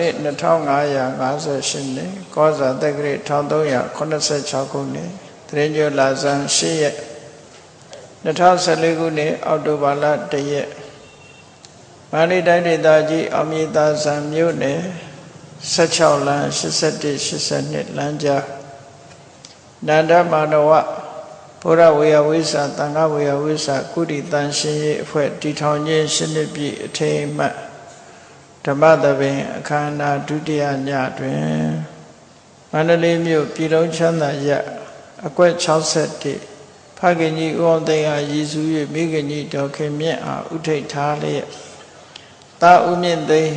သာသနာတော်နှစ်2558နှစ်ကောဇာတက္ကရာ1386ခုနှစ်တရင်ကျော်လာဇန်8ရက်2014ခုနှစ်အောက်တိုဘာလ1ရက်မန္တလေးတိုင်းဒေသကြီးအောင်မြေသာဇံမြို့နယ်16လမ်း81 82လမ်းကြားနန္ဒမာနဝဘုရားဝေယဝိသသံဃဝေယဝိသကုတိတန်ရှင်ရေးအဖွဲ့တည်ထောင်ခြင်းရှင်းနှစ်ပြည့်အထိမ်းအမှတ် ဓမ္မသဘင်အခမ်းအနားဒုတိယညတွင်မန္တလေးမြို့ပြည်လုံးချမ်းသာရအကွက်61ဖခင်ကြီးဦးအောင်သိန်းအားရည်စူး၍မိခင်ကြီးဒေါခင်မြင့်အားဥထိတ်ထားလျက်တာဦးမြင့်သိန်း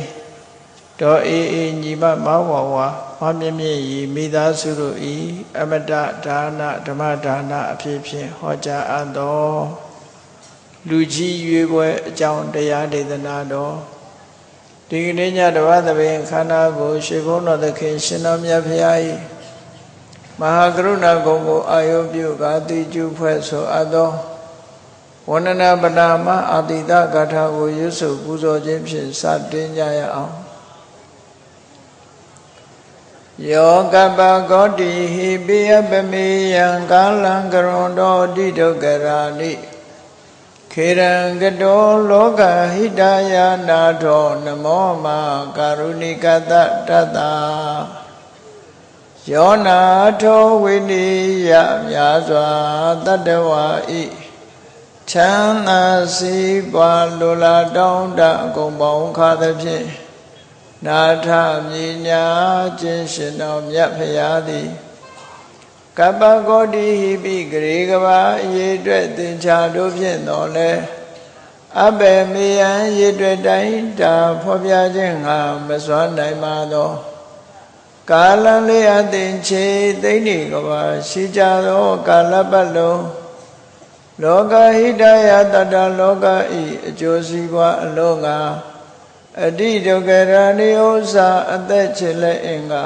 ဒေါ်အေးအေးညီမမောင်းဝါဝါမမြင့်မြင့်ဤမိသားစုတို့ဤအမတဒါနဓမ္မဒါနအဖြစ်ဖြင့်ဟောကြားအပ်သောလူကြီးရွေးပွဲအကြောင်းတရားဒေသနာတော် ဒီကနေ့ညတပတ်သဘင်ခန္ဓာကိုရှေဘုန်းတော်သခင်ရှင်တော်မြတ်ဖရာ၏မဟာကရုဏာဂုဏ်ကိုအာယုပြုကာတိကျုဖွဲ့ဆိုအပ်သောဝန္ဒနာပနာမအာတိတဂါထာကိုရွတ်ဆိုပူဇော်ခြင်းဖြင့်စတင်ကြရအောင်ယောကပဂောတိဟိပိယပမေယံကာလံကရွန်တော်တိဒုက္ခရာနိ ခေရံကတောလောကဟိတယာနာထောနမောမာကာရုဏိကတတတ္တာယောနာထောဝိနိယမြာစွာတတ္တဝါဤချမ်းသာစီးပွားလိုလားတောင်းတအကုန်ပေါင်းခါသဖြင့်နာထမြညာခြင်းရှင်တော်မြတ်ဖရာသည် ကပ္ပဂောတိဟိပိဂရေကဘာအရေးအတွက်သင်္ချာတို့ဖြင့်တော်လဲအဘယ်မေယံရေအတွက်တိုင်းတာဖော်ပြခြင်းငါမစွမ်းနိုင်ပါသောကာလလေးအသင်ချေသိမ့်နေကဘာရှိကြသောကာလပတ်လုံးလောကဟိတယတတလောကဤအကျိုးစီးပွားအလုံးငါအတိဒုက္ခရဏိဥ္စာအသက်ချေလက်အင်္ဂါ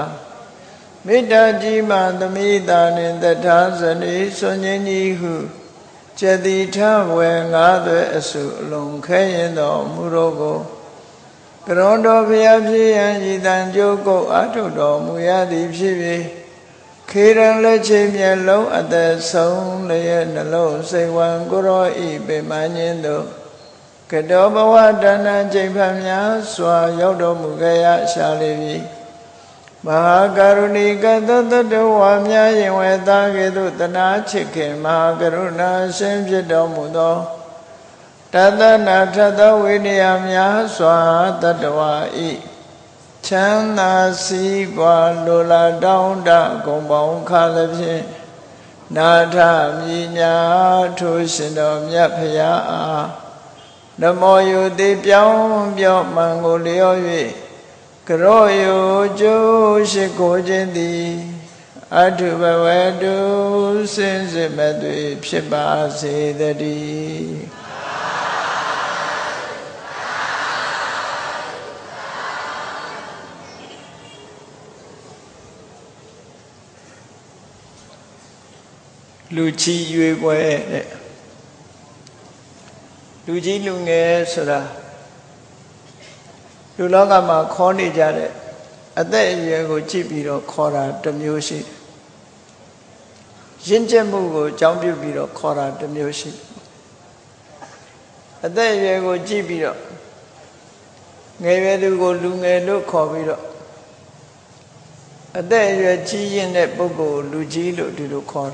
မေတ္တာကြီးမှသမိတာနှင့်တထာဇနီဆွန်ငင်းကြီးဟုကျတိထဝေငါးသွဲအစုအလုံးခဲရင်တော်မူတော်ကိုကရွန်တော်ဘုရားဖြစ်ရန်ဤတန်ကြိုးကုတ်အထုတော်မူရသည်ဖြစ်၍ခေရန်လက်ချေမျက်လုံးအသက်ဆုံးလျက်နှလုံးစိတ်ဝံကိုရောဤပေမန်းခြင်းတို့ကတောဘဝတဏ္ဍချိန်ဖန်များစွာရောက်တော်မူကြရရှာလေပြီ မဟာကရုဏီကသတ္တဝါများရင်ဝေသားကဲ့သို့တနာချစ်ခင်မဟာကရုဏာရှင်ဖြစ်တော်မူသောတသနာထသောဝိနည်းများစွာတတ္တဝါဤချမ်းသာစည်းပွားလိုလားတောင်းတဂုံပေါင်းခါသဖြင့်နာထမြညာထိုရှင်တော်မြတ်ဖရာအားနမောယုတိပြောင်းပြော့မှန်ကိုလျော်၍ ကရောယုကျိုးရှိကိုခြင်းသည်အထုဘဝတုစင်စစ်မဲ့တွေဖြစ်ပါစေတည်းလူကြီးရွေပွဲတဲ့လူကြီးလူငယ်ဆိုတာ လူလောကမှာခေါ်နေကြတဲ့အသက်အရွယ်ကိုကြည့်ပြီးတော့ခေါ်တာတစ်မျိုးရှိရင့်ကျက်မှုကိုအကြောင်းပြုပြီးတော့ခေါ်တာတစ်မျိုးရှိအသက်အရွယ်ကိုကြည့်ပြီးတော့ငယ်ရွယ်သူကိုလူငယ်လို့ခေါ်ပြီးတော့အသက်အရွယ်ကြီးရင်တဲ့ပုဂ္ဂိုလ်လူကြီးလို့ဒီလိုခေါ်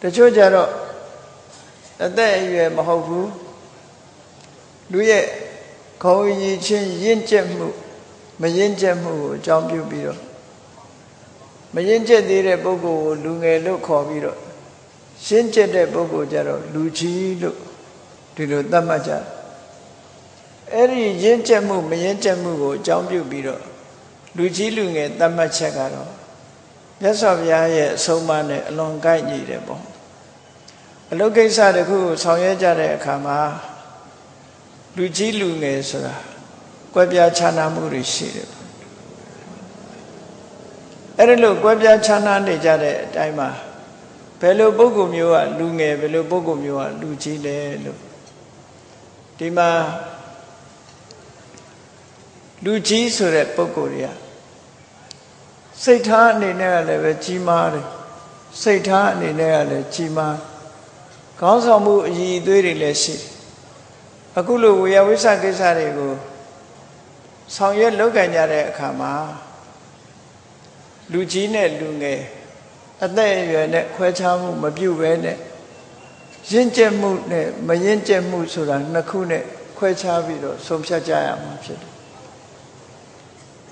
တယ်တချို့ကြတော့အသက်အရွယ်မဟုတ်ဘူးလူရဲ့ ခေါင်းရည်ချင်းရင့်ကျက်မှုမရင့်ကျက်မှုကိုအကြောင်းပြုပြီးတော့မရင့်ကျက်သေးတဲ့ပုဂ္ဂိုလ်ကိုလူငယ်လို့ခေါ်ပြီးတော့ရှင်းကျက်တဲ့ပုဂ္ဂိုလ်ကြတော့လူကြီးလို့ဒီလိုသတ်မှတ်ကြအဲ့ဒီရင့်ကျက်မှုမရင့်ကျက်မှုကိုအကြောင်းပြုပြီးတော့လူကြီးလူငယ်သတ်မှတ်ချက်ကတော့မြတ်စွာဘုရားရဲ့အဆုံးအမနဲ့အလွန်ကိုက်ညီတယ်ပေါ့အလုတ်ကိစ္စတခုကိုဆောင်ရွက်ကြတဲ့အခါမှာ လူကြီးလူငယ်ဆိုတာကွဲပြားခြားနားမှုတွေရှိတယ်အဲ့ဒါလို့ကွဲပြားခြားနားနေကြတဲ့အတိုင်းမှာဘယ်လိုပုဂ္ဂိုလ်မျိုးကလူငယ်ဘယ်လိုပုဂ္ဂိုလ်မျိုးကလူကြီးလဲလို့ဒီမှာလူကြီးဆိုတဲ့ပုံကိုယ်တွေကစိတ်ထားအနေနဲ့ကလည်းပဲကြီးမားတယ်စိတ်ထားအနေနဲ့ကလည်းကြီးမားခေါင်းဆောင်မှုအည်အသွေးတွေလည်းရှိတယ် အခုလိုဝေယဝိသကိစ္စတွေကိုဆောင်ရွက်လုပ်ကြကြတဲ့အခါမှာလူကြီးနဲ့လူငယ်အသက်အရွယ်နဲ့ခွဲခြားမှုမပြုတ်ပဲနဲ့ရင့်ကျက်မှုနဲ့မရင့်ကျက်မှုဆိုတာနှစ်ခုနဲ့ခွဲခြားပြီးတော့ဆုံးဖြတ်ကြရမှာဖြစ်တယ်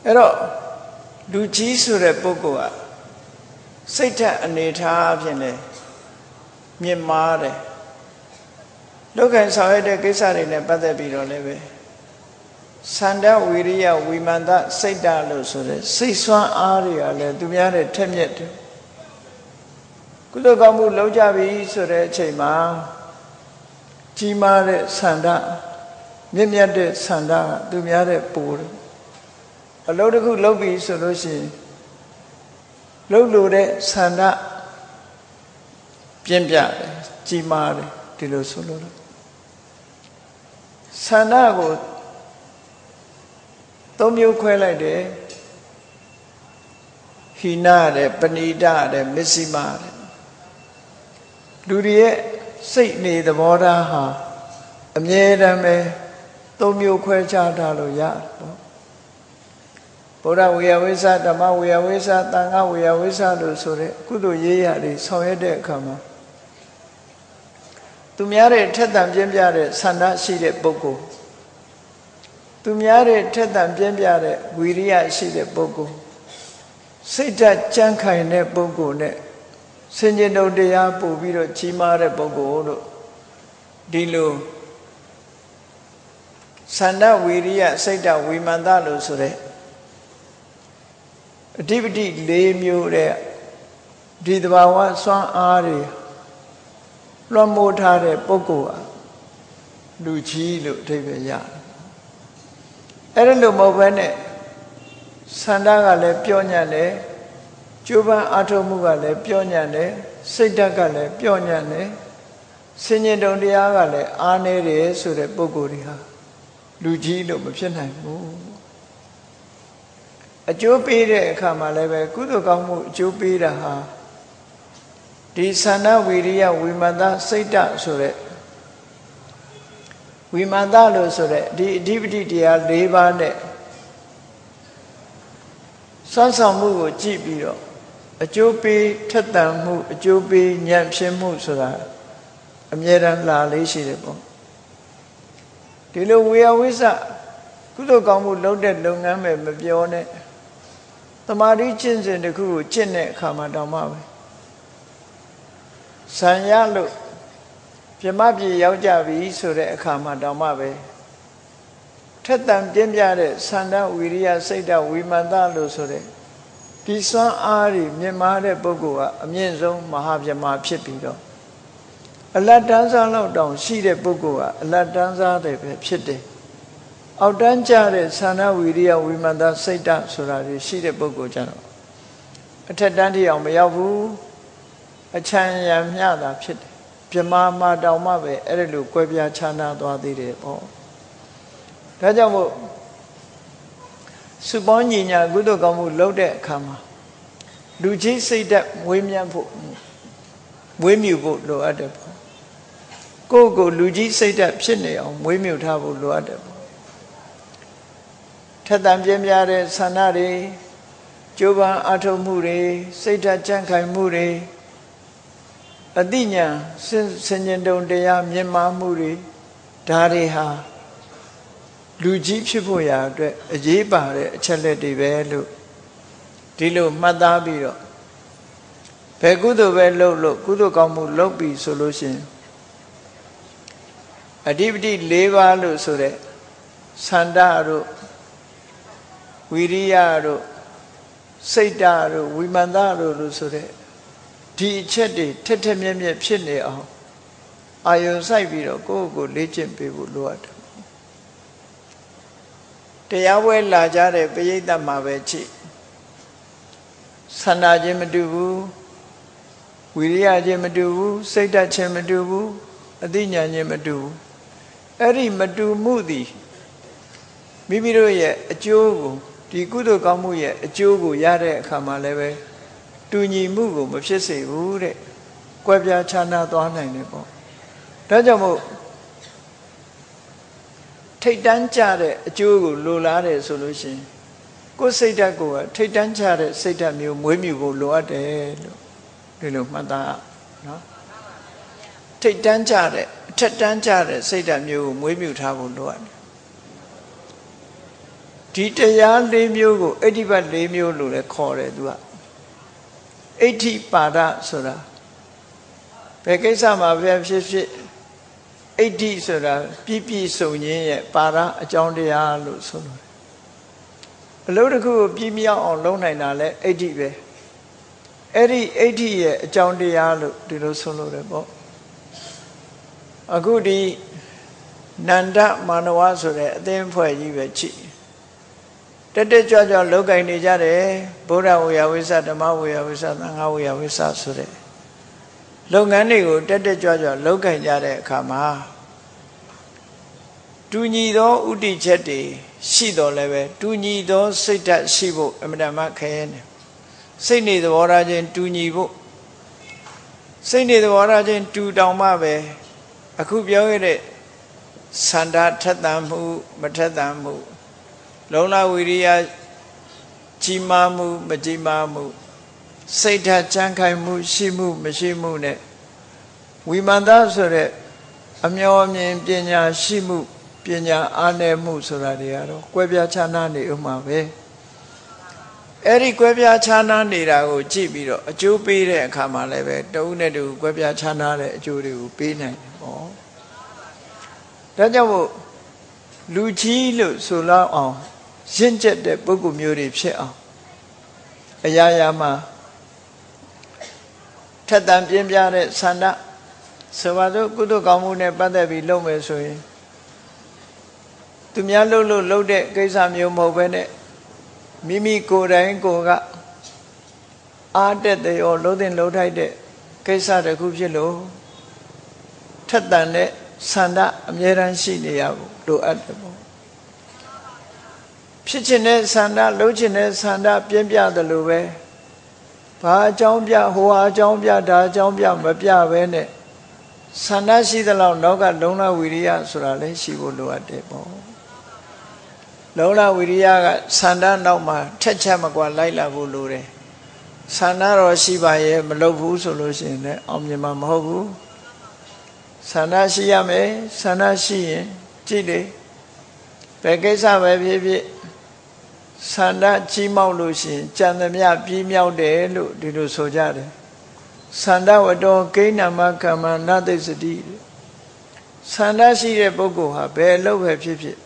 အဲ့တော့လူကြီးဆိုတဲ့ပုဂ္ဂိုလ်ကစိတ်ထက်အနေထားအဖြစ်နဲ့မြင့်မားတယ် လောကဆောင်ရတဲ့ကိစ္စတွေနဲ့ပတ်သက်ပြီးတော့လည်းပဲစန္ဒဝီရိယဝိမန္တစိတ်တလို့ဆိုတဲ့စိတ်ဆွမ်းအားတွေကလည်းသူများတဲ့ထက်မြက်တယ်ကုသိုလ်ကောင်းမှုလုပ်ကြပြီဆိုတဲ့အချိန်မှာကြီးမားတဲ့ဆန္ဒမြင့်မြတ်တဲ့ဆန္ဒသူများတဲ့ပိုတယ်အလုပ်တစ်ခုလုပ်ပြီဆိုလို့ရှိရင်လုပ်လို့တဲ့ဆန္ဒပြင်းပြတယ်ကြီးမားတယ်ဒီလိုဆိုလို့ ဆန္ဒကိုသုံးမျိုးခွဲလိုက်တယ်ဟိနတဲ့ပဏိတတဲ့မစ္စည်းမတဲ့လူတွေရဲ့စိတ်နေသဘောထားဟာအမြဲတမ်းပဲသုံးမျိုးခွဲခြားထားလို့ရတယ်ပေါ့ဗုဒ္ဓဝေယဝိသဓမ္မဝေယဝိသသံဃဝေယဝိသလို့ဆိုတဲ့ကုသိုလ်ရေးရတွေဆောင်ရွက်တဲ့အခါမှာ သူများတဲ့ထက်တန်ပြင်းပြတဲ့ဆန္ဒရှိတဲ့ပုဂ္ဂိုလ်သူများတဲ့ထက်တန်ပြင်းပြတဲ့ဝီရိယရှိတဲ့ပုဂ္ဂိုလ်စိတ်ဓာတ်ကြမ်းခိုင်တဲ့ပုဂ္ဂိုလ်နဲ့စင်ကြင်တုံတရားပို့ပြီးတော့ကြီးမားတဲ့ပုဂ္ဂိုလ်လို့ဒီလိုသန္ဓဝီရိယစိတ်ဓာတ်ဝိမာန်တလို့ဆိုတဲ့အဓိပတိ၄မျိုးတဲ့ဒီတဘာဝစွမ်းအားတွေ လွှမ်းမိုးထားတဲ့ပုဂ္ဂိုလ်ဟာလူကြီးလို့အဓိပ္ပာယ်ရတယ်အဲ့ဒါလို့မဟုတ်ဘဲနဲ့ဆန္ဒကလည်းပြောညံ့တယ်ကျိုးပန်းအာထုံမှုကလည်းပြောညံ့တယ်စိတ်ဓာတ်ကလည်းပြောညံ့တယ်စင်ញင်တုံတရားကလည်းအားနေတယ်ဆိုတဲ့ပုဂ္ဂိုလ်တွေဟာလူကြီးလို့မဖြစ်နိုင်ဘူးအကျိုးပေးတဲ့အခါမှာလည်းပဲကုသိုလ်ကောင်းမှုအကျိုးပေးတာဟာ ဒီသန္နဝီရိယဝိမန္တစိတ်တဆိုတဲ့ဝိမန္တလို့ဆိုတဲ့ဒီအဓိပတိတရား၄ပါးနဲ့စွမ်းဆောင်မှုကိုကြည့်ပြီးတော့အကျိုးပေးထက်သန်မှုအကျိုးပေးညံ့ဖြစ်မှုဆိုတာအမြဲတမ်းလာလေးရှိတယ်ပေါ့ဒီလိုဝေယဝိသကုသိုလ်ကောင်းမှုလုပ်တဲ့လုပ်ငန်းပဲမပြောနဲ့တမာတိကျင့်စဉ်တစ်ခုကိုကျင့်တဲ့အခါမှာတောင်မှပဲ ဆံရလို့ပြမပြေရောက်ကြပြီဆိုတဲ့အခါမှာတောင်မှပဲထက်တန်ပြင်းပြတဲ့ဆန္ဒဝီရိယစိတ်ဓာတ်ဝိမာန်တလို့ဆိုတဲ့ဒီစွမ်းအားတွေမြင့်မားတဲ့ပုဂ္ဂိုလ်ကအမြင့်ဆုံးမဟာပြမဖြစ်ပြီးတော့အလတ်တန်းစားလောက်တောင်ရှိတဲ့ပုဂ္ဂိုလ်ကအလတ်တန်းစားတယ်ပဲဖြစ်တယ်။အောက်တန်းကျတဲ့ဆန္ဒဝီရိယဝိမာန်တစိတ်ဓာတ်ဆိုတာတွေရှိတဲ့ပုဂ္ဂိုလ်ကြတော့အထက်တန်းထိအောင်မရောက်ဘူး အချမ်းရံမျှတာဖြစ်တယ်။ပြမမာတောင်မှပဲအဲ့ဒါလိုကွဲပြားခြားနာသွားသေးတယ်ပေါ့။ဒါကြောင့်မို့စုပေါင်းညီညာကုသိုလ်ကောင်းမှုလုပ်တဲ့အခါမှာလူကြီးစိတ်ဓာတ်မွေးမြတ်ဖို့မွေးမြူဖို့လိုအပ်တယ်ပေါ့ကိုယ့်ကိုလူကြီးစိတ်ဓာတ်ဖြစ်နေအောင်မွေးမြူထားဖို့လိုအပ်တယ်ပေါ့ထက်တန်ပြင်းပြတဲ့ဆန္ဒတွေကြိုးပမ်းအထောက်မှုတွေစိတ်ဓာတ်ကြံ့ခိုင်မှုတွေ အတိညာစင်ញင်တုံတရားမြင်မာမှုတွေဒါတွေဟာလူကြီးဖြစ်ဖို့ရာအတွက်အရေးပါတဲ့အချက်လက်တွေပဲလို့ဒီလိုမှတ်သားပြီးတော့ဘယ်ကုသိုလ်ပဲလုပ်လို့ကုသိုလ်ကောင်းမှုလုပ်ပြီဆိုလို့ရှိရင်အဓိပတိ၄ပါးလို့ဆိုတဲ့သန္တာတို့ဝီရိယတို့စိတ်ဓာတ်တို့ဝိမာန်တို့လို့ဆိုတဲ့ ဒီအချက်တွေထက်ထက်မြက်မြက်ဖြစ်နေအောင်အာယုံစိုက်ပြီးတော့ကိုယ့်ကိုယ်လေ့ကျင့်ပေးဖို့လိုအပ်တယ်တရားပွဲလာကြတဲ့ပရိသတ်မှာပဲချိဆန္ဒချင်းမတူဘူးဝိရိယချင်းမတူဘူးစိတ်ဓာတ်ချင်းမတူဘူးအသိဉာဏ်ချင်းမတူဘူးအဲ့ဒီမတူမှုသည်မိမိတို့ရဲ့အကျိုးကိုဒီကုသိုလ်ကောင်းမှုရဲ့အကျိုးကိုရတဲ့အခါမှာလည်းပဲ တူညီမှုကိုမဖြစ်စေဘူးတဲ့။ကွဲပြားခြားနားသွားနိုင်တယ်ပေါ့။ဒါကြောင့်မို့ထိတ်တန်းကြတဲ့အကျိုးကိုလိုလားတယ်ဆိုလို့ရှိရင်ကိုယ်စိတ်ဓာတ်ကိုထိတ်တန်းကြတဲ့စိတ်ဓာတ်မျိုးမွေးမြူဖို့လိုအပ်တယ်လို့ဒီလိုမှတ်သားနော်ထိတ်တန်းကြတဲ့အထက်တန်းကြတဲ့စိတ်ဓာတ်မျိုးကိုမွေးမြူထားဖို့လိုအပ်တယ်ဒီတရား၄မျိုးကိုအဋ္ဌိပတ်၄မျိုးလို့လည်းခေါ်တယ်သူက အဋ္ဌိပါဒဆိုတာဘယ်ကိစ္စမှာပဲဖြစ်ဖြစ်အဋ္ဌိဆိုတာပြည့်ပြည့်စုံခြင်းရဲ့ပါဒအကြောင်းတရားလို့ဆိုလို့အလုပ်တစ်ခုကိုပြည့်မြောက်အောင်လုပ်နိုင်တာလဲအဋ္ဌိပဲအဲ့ဒီအဋ္ဌိရဲ့အကြောင်းတရားလို့ဒီလိုဆိုလို့တယ်ပေါ့အခုဒီနန္ဒမာနဝဆိုတဲ့အသင်းဖွဲ့ကြီးပဲကြည့် တက်တက်ကြွကြွလောက်ကင်နေကြတယ်ဗုဒ္ဓဝေယဝိသဓမ္မဝေယဝိသသံဃာဝေယဝိသဆိုတဲ့လုပ်ငန်းတွေကိုတက်တက်ကြွကြွလောက်ကင်ကြတဲ့အခါမှာတူညီသောဥတီချက်တွေရှိတော်လည်းပဲတူညီသောစိတ်ဓာတ်ရှိဖို့အမှန်တမ်းခဲနေစိတ်နေသဘောထားချင်းတူညီဖို့စိတ်နေသဘောထားချင်းတူတောင်မှပဲအခုပြောခဲ့တဲ့စန္ဒထက်သန်မှုမထက်သန်မှု လုံလဝိရိယကြီးမားမှုမကြီးမားမှုစိတ်ဓာတ်ကြံ့ခိုင်မှုရှိမှုမရှိမှုနဲ့ဝိမာန်သားဆိုတဲ့အမျောမြင်ပညာရှိမှုပညာအားနည်းမှုဆိုတာတွေကတော့ကွဲပြားခြားနားနေဥမှာပဲအဲ့ဒီကွဲပြားခြားနားနေတာကိုကြည့်ပြီးတော့အကျိုးပေးတဲ့အခါမှာလည်းပဲတဦးနဲ့တူကွဲပြားခြားနားတဲ့အကျိုးတွေကိုပေးနိုင်တယ်ပေါ့ဒါကြောင့်မို့လူကြီးလို့ဆိုလောက်အောင် ရင့်ကျက်တဲ့ပုဂ္ဂိုလ်မျိုးတွေဖြစ်အောင်အရာရာမှာထက်တန်ပြင်းပြတဲ့ဆန္ဒဆိုပါစို့ကုသိုလ်ကောင်းမှုနဲ့ပတ်သက်ပြီးလုပ်မယ်ဆိုရင်သူများလှုပ်လို့လှုပ်တဲ့ကိစ္စမျိုးမဟုတ်ဘဲနဲ့မိမိကိုယ်တိုင်ကိုယ်ကအားတက်တဲ့ရောလှုပ်တဲ့လှုပ်ထိုက်တဲ့ကိစ္စတစ်ခုဖြစ်လို့ထက်တန်တဲ့ဆန္ဒအမြဲတမ်းရှိနေရဖို့လိုအပ်တယ်ပေါ့ ဖြစ်ခြင်းတဲ့ဆန္ဒလှုပ်ခြင်းတဲ့ဆန္ဒပြင်းပြတယ်လို့ပဲဘာအကြောင်းပြဟိုအကြောင်းပြဒါအကြောင်းပြမပြဘဲနဲ့ဆန္ဒရှိသလောက်နောက်ကလုံလဝိရိယဆိုတာလည်းရှိဖို့လိုအပ်တယ်ပေါ့လုံလဝိရိယကဆန္ဒနောက်မှာထက်ချက်မကွာလိုက်လာဖို့လိုတယ်ဆန္ဒတော့ရှိပါရဲ့မလုပ်ဘူးဆိုလို့ရှိရင်လည်းအောင်မြင်မှာမဟုတ်ဘူးဆန္ဒရှိရမယ်ဆန္ဒရှိရင်ကြည့်လေဘယ်ကိစ္စပဲဖြစ်ဖြစ် ဆန္ဒကြီးမောက်လို့ရှိရင်ကြံသမျှပြီးမြောက်တယ်လို့ဒီလိုဆိုကြတယ်ဆန္ဒဝတောကိဏမကမ္မနသိစတိဆန္ဒရှိတဲ့ပုဂ္ဂိုလ်ဟာဘယ်အလုပ်ပဲဖြစ်ဖြစ်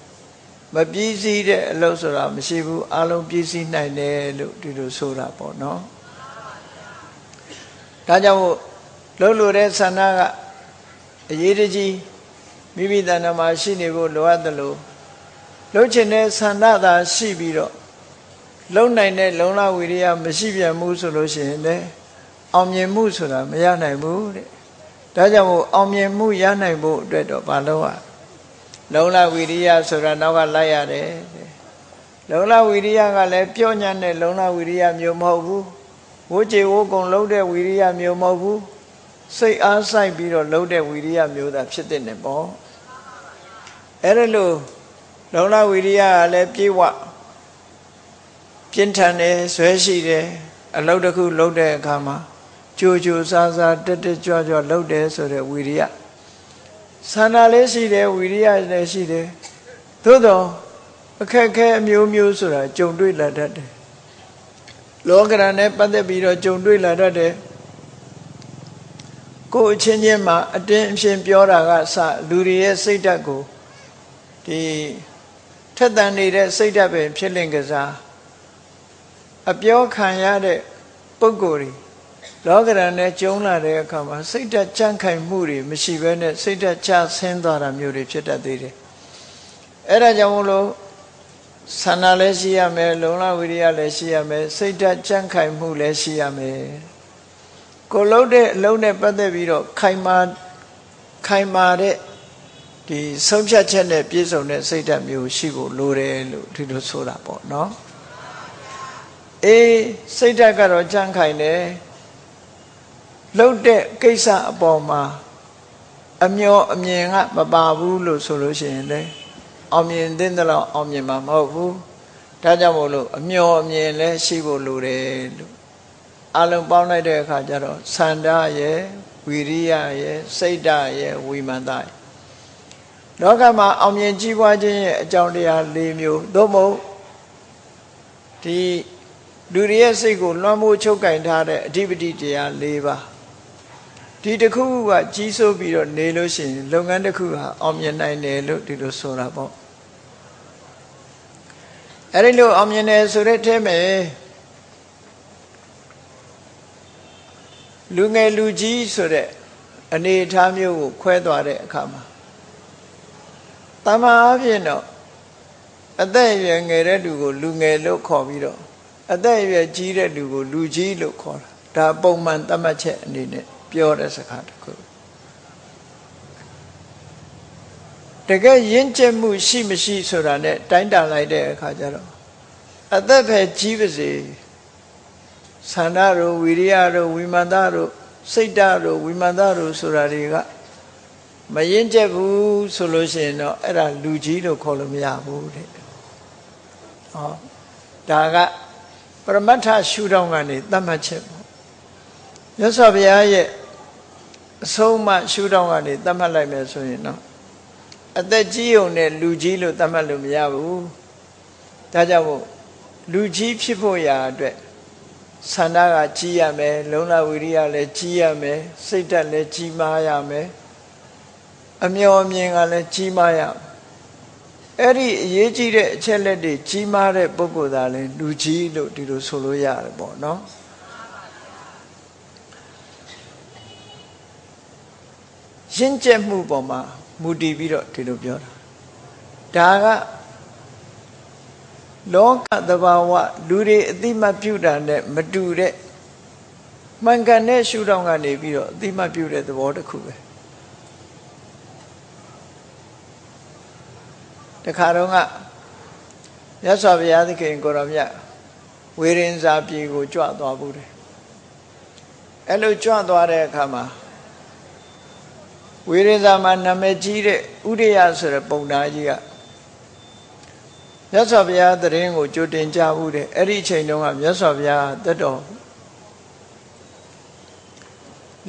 မပြည့်စည်တဲ့အလုပ်ဆိုတာမရှိဘူးအလုံးပြည့်စည်နိုင်တယ်လို့ဒီလိုဆိုတာပေါ့နော်ဒါကြောင့်မို့လှုပ်လို့တဲ့ဆန္ဒကအရေးတကြီးမိမိတဏ္ဍာမှာရှိနေဖို့လိုအပ်တယ်လို့လှုပ်ချင်တဲ့ဆန္ဒသာရှိပြီးတော့ လုံနိုင်တဲ့လုံလဝိရိယမရှိပြန်ဘူးဆိုလို့ရှိရင်လည်းအောင်မြင်မှုဆိုတာမရနိုင်ဘူးတဲ့ဒါကြောင့်မို့အောင်မြင်မှုရနိုင်ဖို့အတွက်တော့ဘာလို့ ਆ လုံလဝိရိယဆိုတာနောက်ကလိုက်ရတယ်လုံလဝိရိယကလည်းပြောညံ့တဲ့လုံလဝိရိယမျိုးမဟုတ်ဘူးဝိကြေဝကုံလုံးတဲ့ဝိရိယမျိုးမဟုတ်ဘူးစိတ်အားဆိုင်ပြီးတော့လုံးတဲ့ဝိရိယမျိုးသာဖြစ်တဲ့နေပေါ့အဲ့ဒါလို့လုံလဝိရိယကလည်းပြေဝ ပြင်းထန်တယ်ဆွဲရှိတယ်အလုတ်တစ်ခုလုံးတဲ့အခါမှာကြိုကြိုစားစားတက်တက်ကြွကြွလုံးတယ်ဆိုတဲ့ဝိရိယဆန္ဒလေးရှိတယ်ဝိရိယလည်းရှိတယ်သို့တော့အခက်ခဲအမျိုးမျိုးဆိုတာကြုံတွေ့လာတတ်တယ်လောကရန်နဲ့ပတ်သက်ပြီးတော့ကြုံတွေ့လာတတ်တယ်ကိုယ်အချင်းချင်းမှာအတင်းအဖြစ်ပြောတာကစလူတွေရဲ့စိတ်ဓာတ်ကိုဒီထက်သန်နေတဲ့စိတ်ဓာတ်ပဲဖြစ်လင့်ကစား အပြောခံရတဲ့ပုံကိုယ်တွေလောကရန်နဲ့ကျုံလာတဲ့အခါမှာစိတ်ဓာတ်ကြန့်ခိုင်မှုတွေမရှိဘဲနဲ့စိတ်ဓာတ်ချဆင်းသွားတာမျိုးတွေဖြစ်တတ်သေးတယ်အဲ့ဒါကြောင့်မလို့ဆန္ဒလည်းရှိရမယ်လုံလဝိရိယလည်းရှိရမယ်စိတ်ဓာတ်ကြန့်ခိုင်မှုလည်းရှိရမယ်ကိုလုံးတဲ့အလုံးနဲ့ပတ်သက်ပြီးတော့ခိုင်မာခိုင်မာတဲ့ဒီဆုံးဖြတ်ချက်နဲ့ပြည့်စုံတဲ့စိတ်ဓာတ်မျိုးရှိဖို့လိုတယ်လို့ဒီလိုဆိုတာပေါ့နော် အေးစိတ်ဓာတ်ကတော့ကြံ့ခိုင်တယ်လှုပ်တဲ့ကိစ္စအပေါ်မှာအမျောအမြင်ကမပါဘူးလို့ဆိုလို့ရှိရင်လေအောင်မြင်တဲ့တော့အောင်မြင်မှာမဟုတ်ဘူးဒါကြောင့်မို့လို့အမျောအမြင်လည်းရှိဖို့လိုတယ်လို့အလုံးပေါင်းလိုက်တဲ့အခါကျတော့သန္တာရဲ့ဝီရိယရဲ့စိတ်ဓာတ်ရဲ့ဝိမာန်တရဲ့လောကမှာအောင်မြင်ကြီးပွားခြင်းရဲ့အကြောင်းတရား၄မျိုးသို့မဟုတ်ဒီ လူတွေရဲ့စိတ်ကိုလွှမ်းမိုးချုပ်ကင်ထားတဲ့အဓိပတိတရား၄ပါးဒီတစ်ခုကကြီးစိုးပြီးတော့နေလို့ရှိရင်လုပ်ငန်းတစ်ခုဟာအောင်မြင်နိုင်တယ်လို့ဒီလိုဆိုတာပေါ့အဲ့ဒီလိုအောင်မြင်တယ်ဆိုတဲ့ထဲမှာလူငယ်လူကြီးဆိုတဲ့အနေအထားမျိုးကိုခွဲသွားတဲ့အခါမှာတမန်အဖြစ်တော့အသက်အရွယ်ငယ်တဲ့လူကိုလူငယ်လို့ခေါ်ပြီးတော့ အသက်အရွယ်ကြီးတဲ့လူကိုလူကြီးလို့ခေါ်တာဒါပုံမှန်သတ်မှတ်ချက်အနေနဲ့ပြောတဲ့စကားတစ်ခုတကယ်ရင့်ကျက်မှုရှိမရှိဆိုတာ ਨੇ တိုင်းတာလိုက်တဲ့အခါကျတော့အသက်ပဲကြီးပါစေသန္တာတို့ဝိရိယတို့ဝိမာန်တတို့စိတ်ဓာတ်တို့ဝိမာန်တတို့ဆိုတာတွေကမရင်ကျက်ဘူးဆိုလို့ရှိရင်တော့အဲ့ဒါလူကြီးလို့ခေါ်လို့မရဘူးတဲ့ဟောဒါက ပရမတ္ထရှုထောင့်ကနေသတ်မှတ်ချက်ပေါ့မြတ်စွာဘုရားရဲ့အဆုံးအမရှုထောင့်ကနေသတ်မှတ်လိုက်မယ်ဆိုရင်တော့အသက်ကြီးုံနဲ့လူကြီးလို့သတ်မှတ်လို့မရဘူးဒါကြောင့်မို့လူကြီးဖြစ်ဖို့ရာအတွက်ဆန္ဒကကြီးရမယ်လုံလဝိရိယလည်းကြီးရမယ်စိတ်ဓာတ်လည်းကြီးမားရမယ်အမျော်မြင်ကလည်းကြီးမားရ အဲ့ဒီအရေးကြီးတဲ့အချက်လက်တွေကြီးမားတဲ့ပုဂ္ဂိုလ်သားလည်းလူကြီးလို့ဒီလိုဆိုလို့ရတယ်ပေါ့နော်ရင့်ကျက်မှုပေါ်မှာမူတည်ပြီးတော့ဒီလိုပြောတာဒါကလောကသဘာဝလူတွေအတိမတ်ပြုတာနဲ့မတူတဲ့မှန်ကန်တဲ့ရှုထောင့်ကနေပြီးတော့အတိမတ်ပြုတဲ့သဘောတစ်ခုပဲ တခါတော့ကမြတ်စွာဘုရားသခင်ကိုရောမြတ်ဝေရင်စာပြည်ကိုကြွသွားဘူးတယ်အဲ့လိုကြွသွားတဲ့အခါမှာဝေရင်စာမှာနာမည်ကြီးတဲ့ဥရိယဆိုတဲ့ပုံသားကြီးကမြတ်စွာဘုရားတရင်ကိုကြိုတင်ကြဘူးတဲ့အဲ့ဒီအချိန်တုန်းကမြတ်စွာဘုရားတက်တော်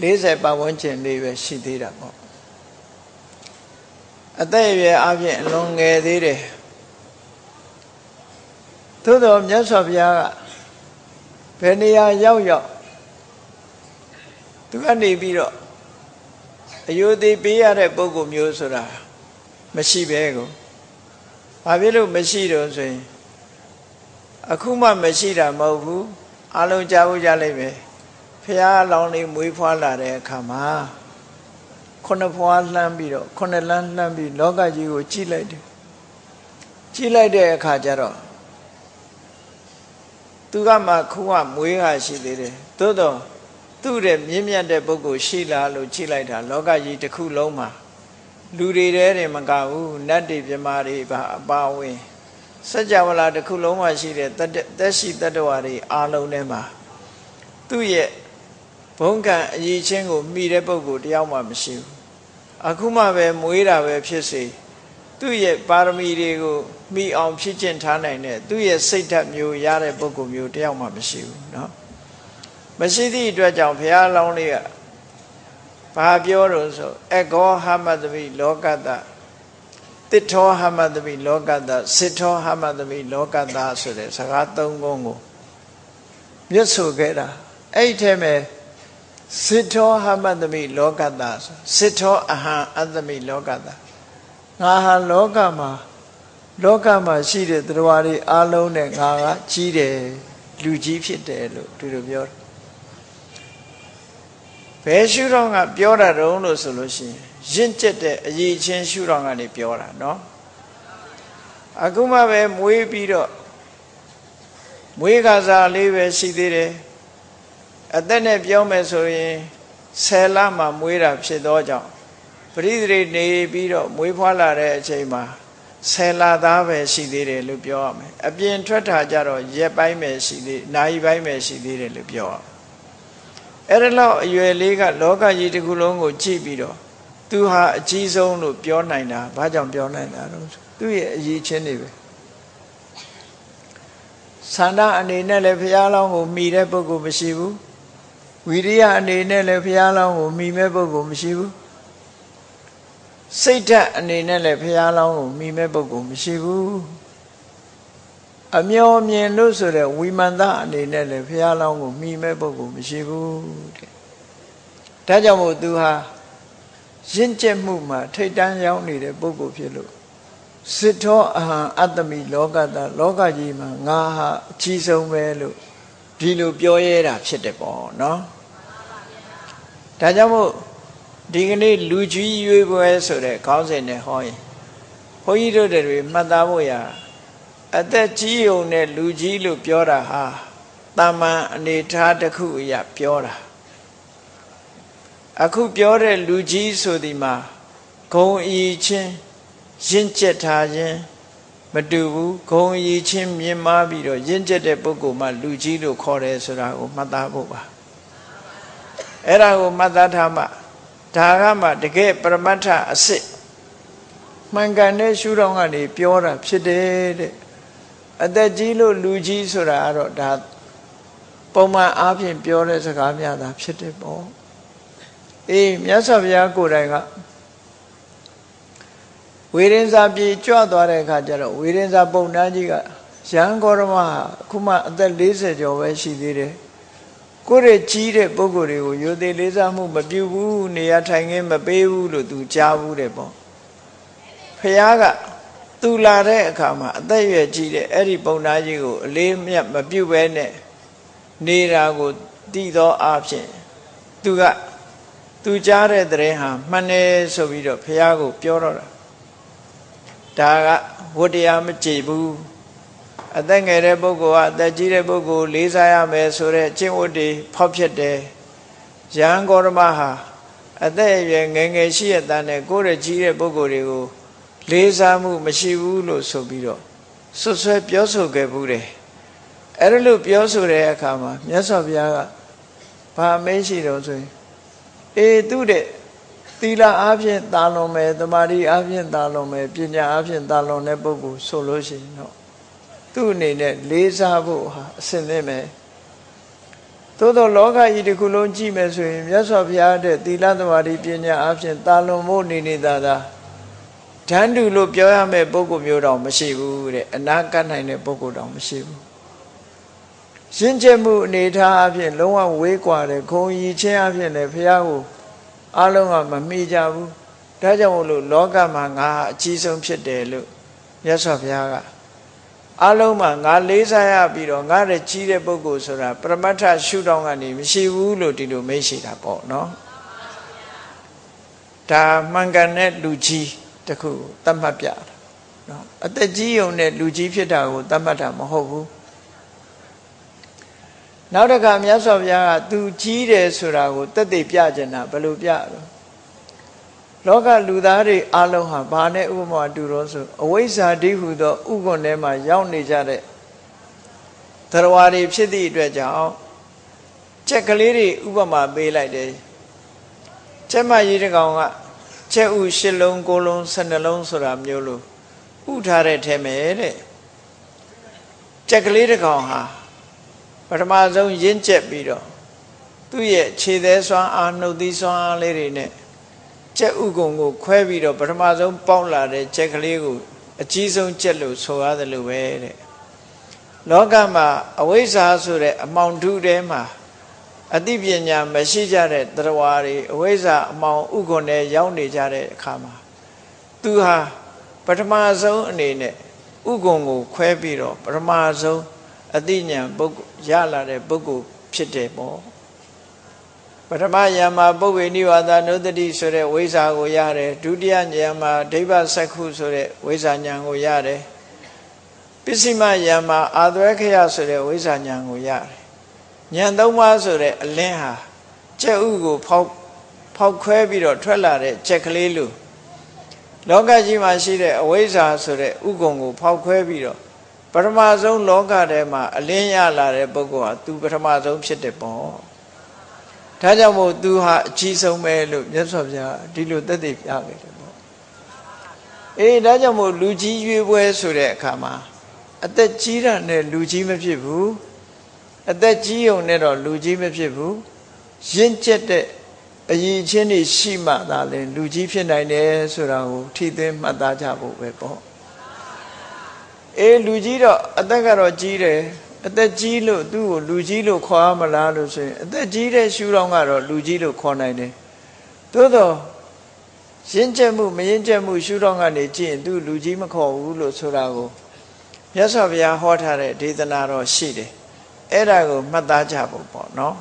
40ပတ်ဝန်းကျင်လေးပဲရှိသေးတာပေါ့ အသက်အရွယ်အပြင်အလွန်ငယ်သေးတယ်သို့တော်မြတ်စွာဘုရားကဘယ်နေရာရောက်ရောက်သူကနေပြီးတော့အယုသေးပေးရတဲ့ပုံကိုမျိုးဆိုတာမရှိပဲကိုဘာဖြစ်လို့မရှိတော့ဆိုရင်အခုမှမရှိတာမဟုတ်ဘူးအလုံးကြားဖို့ကြလိမ့်မယ်ဖះလောင်းလေးမွေးဖွားလာတဲ့အခါမှာ ခုနှစ်ဖွားလှမ်းပြီးတော့ခုနှစ်လမ်းလှမ်းပြီးလောကကြီးကိုကြည့်လိုက်တယ်ကြည့်လိုက်တဲ့အခါကျတော့သူကမှခုကမွေးကရှိသေးတယ်သို့တော့သူ့ရဲ့မြင့်မြတ်တဲ့ပုဂ္ဂိုလ်ရှိလားလို့ကြည့်လိုက်တာလောကကြီးတစ်ခုလုံးမှာလူတွေတဲတယ်မကဘူးနတ်တွေမြမာတွေပါအပါဝင်စัจ java လာတစ်ခုလုံးမှာရှိတဲ့သက်ရှိတတ္တဝါတွေအားလုံးထဲမှာသူ့ရဲ့ဘုံကံအရေးချင်းကိုမိတဲ့ပုဂ္ဂိုလ်တယောက်မှမရှိဘူး အခုမှပဲမွေးတာပဲဖြစ်စေသူ့ရဲ့ပါရမီတွေကိုမိအောင်ဖြစ်ကျင့်ထားနိုင်တဲ့သူ့ရဲ့စိတ်ဓာတ်မျိုးရတဲ့ပုဂ္ဂိုလ်မျိုးတယောက်မှမရှိဘူးเนาะမရှိသည့်အတွက်ကြောင့်ဘုရားလောင်းလေးကဘာပြောတော့ဆိုအကောဟမတမိလောကတတိထောဟမတမိလောကတစစ်ထောဟမတမိလောကတဆိုတဲ့စကားသုံးခုကိုမြတ်ဆိုခဲ့တာအဲ့ဒီထဲမှာ စစ်ထောဟမတမိလောကတစစ်ထောအဟံအတ္တမိလောကတငါဟာလောကမှာလောကမှာရှိတဲ့တရားတွေအလုံးနဲ့ငါကကြီးတယ်လူကြီးဖြစ်တယ်လို့သူတို့ပြောတယ်ဘယ်ရှုထောင့်ကပြောတာတုံးလို့ဆိုလို့ရှိရင်ရင့်ကျက်တဲ့အရေးချင်းရှုထောင့်ကနေပြောတာเนาะအခုမှပဲမွေးပြီးတော့မွေးကစားလေးပဲရှိသေးတယ် အသက်နဲ့ပြောမယ်ဆိုရင်10လမှမွေးတာဖြစ်သောကြောင့်ပရိသေနေပြီးတော့မွေးဖွားလာတဲ့အချိန်မှာဆယ်လသားပဲရှိသေးတယ်လို့ပြောရမယ်အပြင်ထွက်တာကြတော့ရက်ပိုင်းပဲရှိသေးနိုင်ပိုင်းပဲရှိသေးတယ်လို့ပြောရမယ်အဲ့ဒါလောက်အရွယ်လေးကလောကကြီးတစ်ခုလုံးကိုကြည့်ပြီးတော့သူဟာအကြီးဆုံးလို့ပြောနိုင်တာဘာကြောင့်ပြောနိုင်တာတော့သူ့ရဲ့အရေးချင်းတွေပဲသန္တာအနေနဲ့လည်းဘုရားလောင်းကိုမိတဲ့ပုဂ္ဂိုလ်မရှိဘူး ဝိရိယအနေနဲ့လည်းဘုရားလောင်းကိုမိမဲ့ပုဂ္ဂိုလ်မရှိဘူးစိတ်ဓာတ်အနေနဲ့လည်းဘုရားလောင်းကိုမိမဲ့ပုဂ္ဂိုလ်မရှိဘူးအမျောမြင်လို့ဆိုတဲ့ဝိမန္တအနေနဲ့လည်းဘုရားလောင်းကိုမိမဲ့ပုဂ္ဂိုလ်မရှိဘူးတဲ့ဒါကြောင့်မို့သူဟာရင့်ကျက်မှုမှာထိတ်တန်းရောက်နေတဲ့ပုဂ္ဂိုလ်ဖြစ်လို့စစ်သောအဟံအတ္တမိလောကတလောကကြီးမှာငါဟာအကြီးဆုံးပဲလို့ဒီလိုပြောရဲတာဖြစ်တယ်ပေါ့နော် ဒါကြောင့်မို့ဒီကနေ့လူကြီးရွေးပွဲဆိုတဲ့ခေါင်းစဉ်နဲ့ဟောရင်ဘုန်းကြီးတို့တွေမှတ်သားဖို့ရအသက်ကြီးုံနဲ့လူကြီးလို့ပြောတာဟာတာမန်အနေထားတစ်ခုအရာပြောတာအခုပြောတဲ့လူကြီးဆိုဒီမှာဂုံအီချင်းရင့်ကျက်ထားခြင်းမတူဘူးဂုံအီချင်းမြင်မာပြီးတော့ရင့်ကျက်တဲ့ပုဂ္ဂိုလ်မှလူကြီးလို့ခေါ်တယ်ဆိုတာကိုမှတ်သားဖို့ပါ အဲ့ဒါကိုမှတ်သားထားမှဒါကမှတကယ်ပရမတ္ထအစ်စ်မှန်ကန်တဲ့ရှုထောင့်ကနေပြောတာဖြစ်တယ်တဲ့အသက်ကြီးလို့လူကြီးဆိုတာကတော့ဒါပုံမှန်အားဖြင့်ပြောတဲ့စကားများတာဖြစ်တယ်ပေါ့အေးမြတ်စွာဘုရားကိုယ်တိုင်ကဝေရင်စာပြေကြွသွားတဲ့အခါကျတော့ဝေရင်စာပုံနှန်းကြီးကရဟန်းဂေါရမအခုမှအသက်40ကျော်ပဲရှိသေးတယ် ကိုယ့်ရဲ့ကြီးတဲ့ပုဂ္ဂိုလ်တွေကိုယိုသေးလေးစားမှုမပြုဘူးနေရာထိုင်ခင်းမပေးဘူးလို့သူကြားဘူးတဲ့ပေါ့ဖះကသူလာတဲ့အခါမှာအသက်ရွယ်ကြီးတဲ့အဲ့ဒီပုံနာကြီးကိုအလေးမြတ်မပြုတ်ပဲနဲ့နေတာကိုတည်သောအဖြစ်သူကသူကြားတဲ့တဲ့ဟာမှန်တယ်ဆိုပြီးတော့ဖះကိုပြောတော့တာဒါကဝတ္တရားမကြည်ဘူး အသက်ငယ်တဲ့ပုဂ္ဂိုလ်ကအသက်ကြီးတဲ့ပုဂ္ဂိုလ်လေးစားရမယ်ဆိုတဲ့ကျင့်ဝတ်တွေဖောက်ဖြစ်တယ်ရဟန်းဂေါရမဟာအသက်အရွယ်ငယ်ငယ်ရှိရတဲ့နဲ့ကိုယ်ရကြီးတဲ့ပုဂ္ဂိုလ်တွေကိုလေးစားမှုမရှိဘူးလို့ဆိုပြီးတော့ဆွဆွဲပြောဆိုခဲ့ဘူးတယ်အဲ့ဒါလို့ပြောဆိုတဲ့အခါမှာမြတ်စွာဘုရားကဘာအမေးရှိတော့ဆိုရင်အေးသူတဲ့သီလအားဖြင့်တာလွန်မယ်တမာတိအားဖြင့်တာလွန်မယ်ပညာအားဖြင့်တာလွန်တဲ့ပုဂ္ဂိုလ်ဆိုလို့ရှိရင်တော့ သူ့အနေနဲ့လေးစားဖို့ဟာအစင်သင့်မယ်သို့သောလောကကြီးတစ်ခုလုံးကြည့်မယ်ဆိုရင်မြတ်စွာဘုရားတဲ့သီလသမာဓိပညာအားဖြင့်တာလွန်ဖို့နေနေသာသာဓာန်တူလို့ပြောရမယ့်ပုဂ္ဂိုလ်မျိုးတော့မရှိဘူးတဲ့အနာကတ်နိုင်တဲ့ပုဂ္ဂိုလ်တော့မရှိဘူးရှင်းချက်မှုအနေထားအဖြစ်လုံးဝဝေးကွာတယ်ခုံရီချင်းအဖြစ်လည်းဘုရားကိုအလုံးကမမိကြဘူးဒါကြောင့်မို့လို့လောကမှာငါအကြီးဆုံးဖြစ်တယ်လို့မြတ်စွာဘုရားက အလုံးမှာငါလေးစားရပြီးတော့ငါရဲ့ကြီးတဲ့ပုဂ္ဂိုလ်ဆိုတာပရမတ္ထရှုထောင့်ကနေမရှိဘူးလို့ဒီလိုမိတ်ရှိတာပေါ့နော်ဒါမှန်ကန်တဲ့လူကြီးတခုသတ်မှတ်ပြတာနော်အသက်ကြီးုံနဲ့လူကြီးဖြစ်တာကိုသတ်မှတ်တာမဟုတ်ဘူးနောက်တစ်ခါမြတ်စွာဘုရားကသူကြီးတယ်ဆိုတာကိုတက်သိပြကျင်တာဘယ်လိုပြတော့ လောကလူသားတွေအလုံးဟာဘာနဲ့ဥပမာတူတော့ဆိုအဝိဇ္ဇာတိဟုသောဥက္ကွန်ထဲမှာရောက်နေကြတဲ့တရားတွေဖြစ်သည့်အတွက်ကြောင့်ချက်ကလေးတွေဥပမာပေးလိုက်တယ်ချက်မကြီးတကောင်ကချက်ဥရှစ်လုံးကိုလုံးဆယ်နှလုံးဆိုတာမျိုးလို့ဥထားတဲ့ထဲမဲ့တဲ့ချက်ကလေးတကောင်ဟာပထမဆုံးရင့်ကျက်ပြီးတော့သူ့ရဲ့ခြေသေးစွမ်းအားနှုတ်သီးစွမ်းအားလေးတွေနဲ့ ကျက်ဥကုံကိုခွဲပြီးတော့ပထမဆုံးပေါက်လာတဲ့ကျက်ကလေးကိုအကြီးဆုံးကျက်လို့ဆိုရတယ်လို့ပဲတဲ့လောကမှာအဝိဇ္ဇာဆိုတဲ့အမောင်ထုထဲမှာအသိပညာမရှိကြတဲ့တရားတွေအဝိဇ္ဇာအမောင်ဥက္ကုံနဲ့ရောက်နေကြတဲ့အခါမှာသူဟာပထမဆုံးအနေနဲ့ဥက္ကုံကိုခွဲပြီးတော့ပထမဆုံးအသိဉာဏ်ပုဂ္ဂိုလ်ရလာတဲ့ပုဂ္ဂိုလ်ဖြစ်တယ်ပေါ့ ပထမယံမှာပုဗ္ဗေနိဝါဒနုတ္တိဆိုတဲ့ဝိဇ္ဇာကိုရတယ်ဒုတိယဉာဏ်မှာဒိဗ္ဗစက္ခုဆိုတဲ့ဝိဇ္ဇာဉာဏ်ကိုရတယ်ပစ္စည်းမယံမှာအာသွဲခရဆိုတဲ့ဝိဇ္ဇာဉာဏ်ကိုရတယ်ဉာဏ်သုံးပါးဆိုတဲ့အလင်းဟာကျက်ဥကိုဖောက်ဖောက်ခွဲပြီးတော့ထွက်လာတဲ့ကြက်ကလေးလိုလောကကြီးမှာရှိတဲ့အဝိဇ္ဇာဆိုတဲ့ဥက္ကုံကို ဖောက်ခွဲပြီးတော့ပထမဆုံးလောကထဲမှာအလင်းရလာတဲ့ပုဂ္ဂိုလ်ဟာသူပထမဆုံးဖြစ်တယ်ပေါ့ ဒါကြောင့်မို့သူဟာအကြီးဆုံးပဲလို့မြတ်စွာဘုရားဒီလိုသက်သေပြခဲ့တယ်ပေါ့အေးဒါကြောင့်မို့လူကြီးရွေးပွဲဆိုတဲ့အခါမှာအသက်ကြီးတာနဲ့လူကြီးမဖြစ်ဘူးအသက်ကြီးုံနဲ့တော့လူကြီးမဖြစ်ဘူးရင့်ကျက်တဲ့အရင်ချင်းတွေရှိမှသာလေလူကြီးဖြစ်နိုင်တယ်ဆိုတာကိုထိသိမှတ်သားကြဖို့ပဲပေါ့အေးလူကြီးတော့အသက်ကတော့ကြီးတယ် အသက်ကြီးလို့သူ့ကိုလူကြီးလို့ခေါ်ရမလားလို့ဆိုရင်အသက်ကြီးတဲ့ရှုတော်ကတော့လူကြီးလို့ခေါ်နိုင်တယ်သို့တော့ရင့်ကျက်မှုမရင့်ကျက်မှုရှုတော်ကနေကြည့်ရင်သူလူကြီးမခေါ်ဘူးလို့ဆိုတာကိုမြတ်စွာဘုရားဟောထားတဲ့ဒေသနာတော်ရှိတယ်အဲ့ဒါကိုမှတ်သားကြဖို့ပေါ့နော်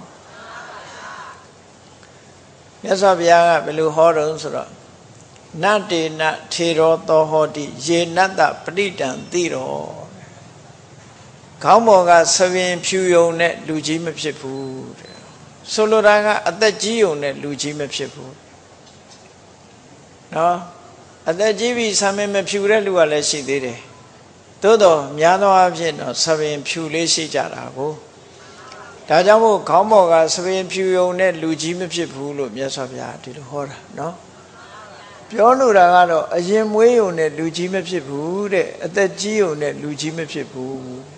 မြတ်စွာဘုရားကဘယ်လိုဟောတုံးဆိုတော့နတ္တေနထေရောသောဟောတိယေနတ္တပဋိတံတိရော ခေါင်းပေါ်ကသပင်ဖြူယုံနဲ့လူကြီးမဖြစ်ဘူးတဲ့ဆိုလိုတာကအသက်ကြီးယုံနဲ့လူကြီးမဖြစ်ဘူးနော်အသက်ကြီးပြီဆံမမဖြူတဲ့လူကလည်းရှိသေးတယ်သို့တော့များသောအားဖြင့်တော့သပင်ဖြူလေးရှိကြတာကိုဒါကြောင့်မို့ခေါင်းပေါ်ကသပင်ဖြူယုံနဲ့လူကြီးမဖြစ်ဘူးလို့မြတ်စွာဘုရားဒီလိုဟောတာနော်ပြောလို့တာကတော့အရင်မွေးယုံနဲ့လူကြီးမဖြစ်ဘူးတဲ့အသက်ကြီးယုံနဲ့လူကြီးမဖြစ်ဘူး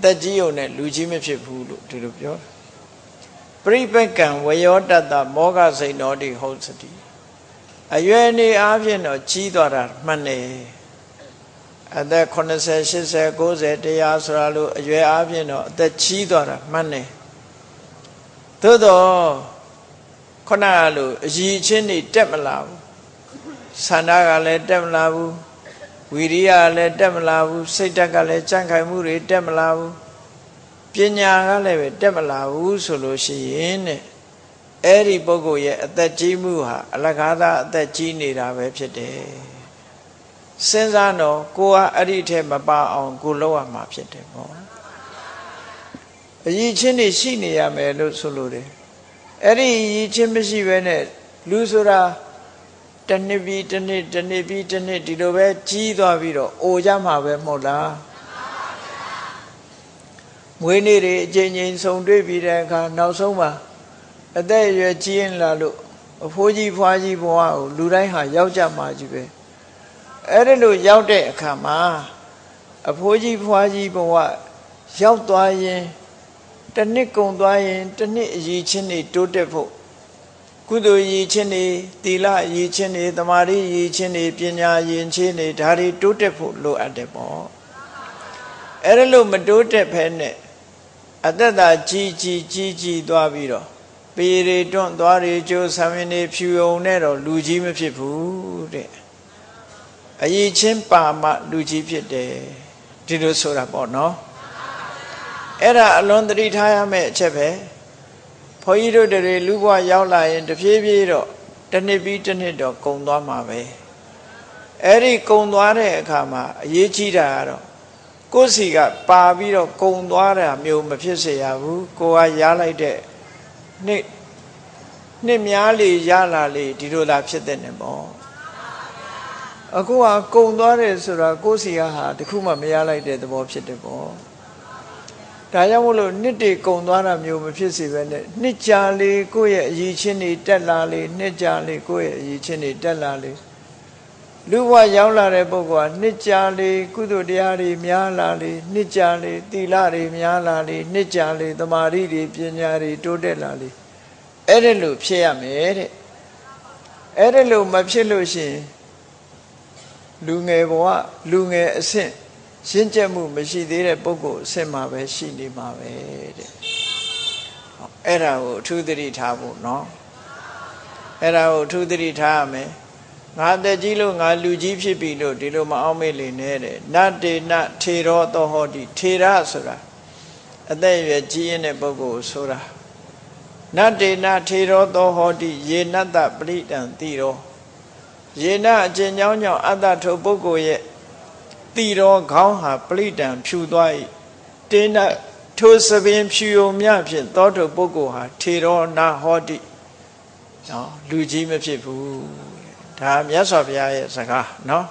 အသက်ကြီးယုံနဲ့လူကြီးမဖြစ်ဘူးလို့ဒီလိုပြောပရိပက္ကံဝယောတတ္တမောဂစိန်တော်တိဟုတ်စတိအရွယ်နေအားဖြင့်တော့ကြီးသွားတာမှန်တယ်အသက်80 80 90တရားဆိုတာလို့အရွယ်အားဖြင့်တော့အသက်ကြီးသွားတာမှန်တယ်သို့တော့ခုနကလိုအည်ချင်းတွေတက်မလာဘူးဆန္ဒကလည်းတက်မလာဘူး ဝီရိယကလည်းတက်မလာဘူးစိတ်ဓာတ်ကလည်းကြံ့ခိုင်မှုတွေတက်မလာဘူးပညာကလည်းပဲတက်မလာဘူးဆိုလို့ရှိရင်တဲ့အဲ့ဒီပုဂ္ဂိုလ်ရဲ့အသက်ကြီးမှုဟာအလကားသာအသက်ကြီးနေတာပဲဖြစ်တယ်စဉ်းစားတော့ကိုကအဲ့ဒီထဲမပါအောင်ကိုလောက်ရမှာဖြစ်တယ်ပေါ့အရေးချင်းတွေရှိနေရမယ်လို့ဆိုလိုတယ်အဲ့ဒီအရေးချင်းမရှိဘဲနဲ့လူဆိုတာ တနှစ်ပြီးတနှစ်တနှစ်ပြီးတနှစ်ဒီလိုပဲကြီးသွားပြီးတော့အိုကြမှာပဲမဟုတ်လားမွေးနေ့တွေအချိန်ချင်းဆုံတွေ့ပြီးတဲ့အခါနောက်ဆုံးမှာအသက်အရွယ်ကြီးရင်လာလို့အဖိုးကြီးဖွားကြီးဘဝကိုလူတိုင်းဟာရောက်ကြမှာကြီးပဲအဲ့ဒီလိုရောက်တဲ့အခါမှာအဖိုးကြီးဖွားကြီးဘဝရောက်သွားရင်တနှစ်ကုံသွားရင်တနှစ်အရေးချင်းတွေတိုးတက်ဖို့ ကုသိုလ်ရည်ချင်းတွေသီလရည်ချင်းတွေတမာရီရည်ချင်းတွေပညာရည်ချင်းတွေဒါတွေတိုးတက်ဖို့လိုအပ်တယ်ပေါ့အဲ့ဒါလို့မတိုးတက်ဖဲနဲ့အသက်သာကြီးကြီးကြီးကြီးသွားပြီးတော့ပေရီတွန့်သွားရီကျိုးဆံမင်းတွေဖြူုံနဲ့တော့လူကြီးမဖြစ်ဘူးတဲ့အရေးချင်းပါမှလူကြီးဖြစ်တယ်ဒီလိုဆိုတာပေါ့နော်အဲ့ဒါအလွန်သတိထားရမယ့်အချက်ပဲ ဘုန်းကြီးတို့တွေလူဘဝရောက်လာရင်တဖြည်းဖြည်းတော့တစ်နှစ်ပြီးတစ်နှစ်တော့ကုံသွားမှာပဲအဲ့ဒီကုံသွားတဲ့အခါမှာအရေးကြီးတာကတော့ကိုယ်စီကပါပြီးတော့ကုံသွားတာမျိုးမဖြစ်စေရဘူးကိုကရလိုက်တဲ့နှစ်နှစ်များလေရလာလေဒီလိုသာဖြစ်တဲ့နေပေါ့အခုကကုံသွားတယ်ဆိုတာကိုယ်စီကဟာတခုမှမရလိုက်တဲ့သဘောဖြစ်တယ်ပေါ့ ဒါကြောင့်မို့လို့နှစ်တွေကုံသွားတာမျိုးမဖြစ်စေပဲနဲ့နှစ်ကြာလေကိုယ့်ရဲ့အည်ချင်းတွေတက်လာလေနှစ်ကြာလေကိုယ့်ရဲ့အည်ချင်းတွေတက်လာလေလူဘဝရောက်လာတဲ့ပုဂ္ဂိုလ်ကနှစ်ကြာလေကုသိုလ်တရားတွေများလာလေနှစ်ကြာလေသီလတွေများလာလေနှစ်ကြာလေသမာဓိတွေပညာတွေတိုးတက်လာလေအဲ့ဒါလို့ဖြစ်ရမယ်တဲ့အဲ့ဒါလို့မဖြစ်လို့ရှိရင်လူငယ်ဘဝလူငယ်အဆင့် ရှင်းချက်မှုမရှိသေးတဲ့ပုဂ္ဂိုလ်အဆင့်မှာပဲရှိနေမှာပဲတဲ့အဲ့ဒါကိုအထူးသတိထားဖို့နော်အဲ့ဒါကိုအထူးသတိထားရမယ်ငါတက်ကြီးလို့ငါလူကြီးဖြစ်ပြီလို့ဒီလိုမအောင်မေ့လေနဲ့တဲ့နတ္တေနထေရောသောဟောတိထေရဆိုတာအသက်အရွယ်ကြီးရင်တဲ့ပုဂ္ဂိုလ်ဆိုတာနတ္တေနထေရောသောဟောတိယေနတ္တပရိတံတိရောယေနအကျဉ်းကြောင်းကြောင့်အတ္တထုပုဂ္ဂိုလ်ရဲ့ တိရောခေါင်းဟာပလိတံဖြူသွား၏တင်းနထိုသပင်ဖြူုံမြဖြင့်သောတုပုဂ္ဂိုလ်ဟာထေရောနာဟောတိနော်လူကြီးမဖြစ်ဘူးဒါမြတ်စွာဘုရားရဲ့စကားနော်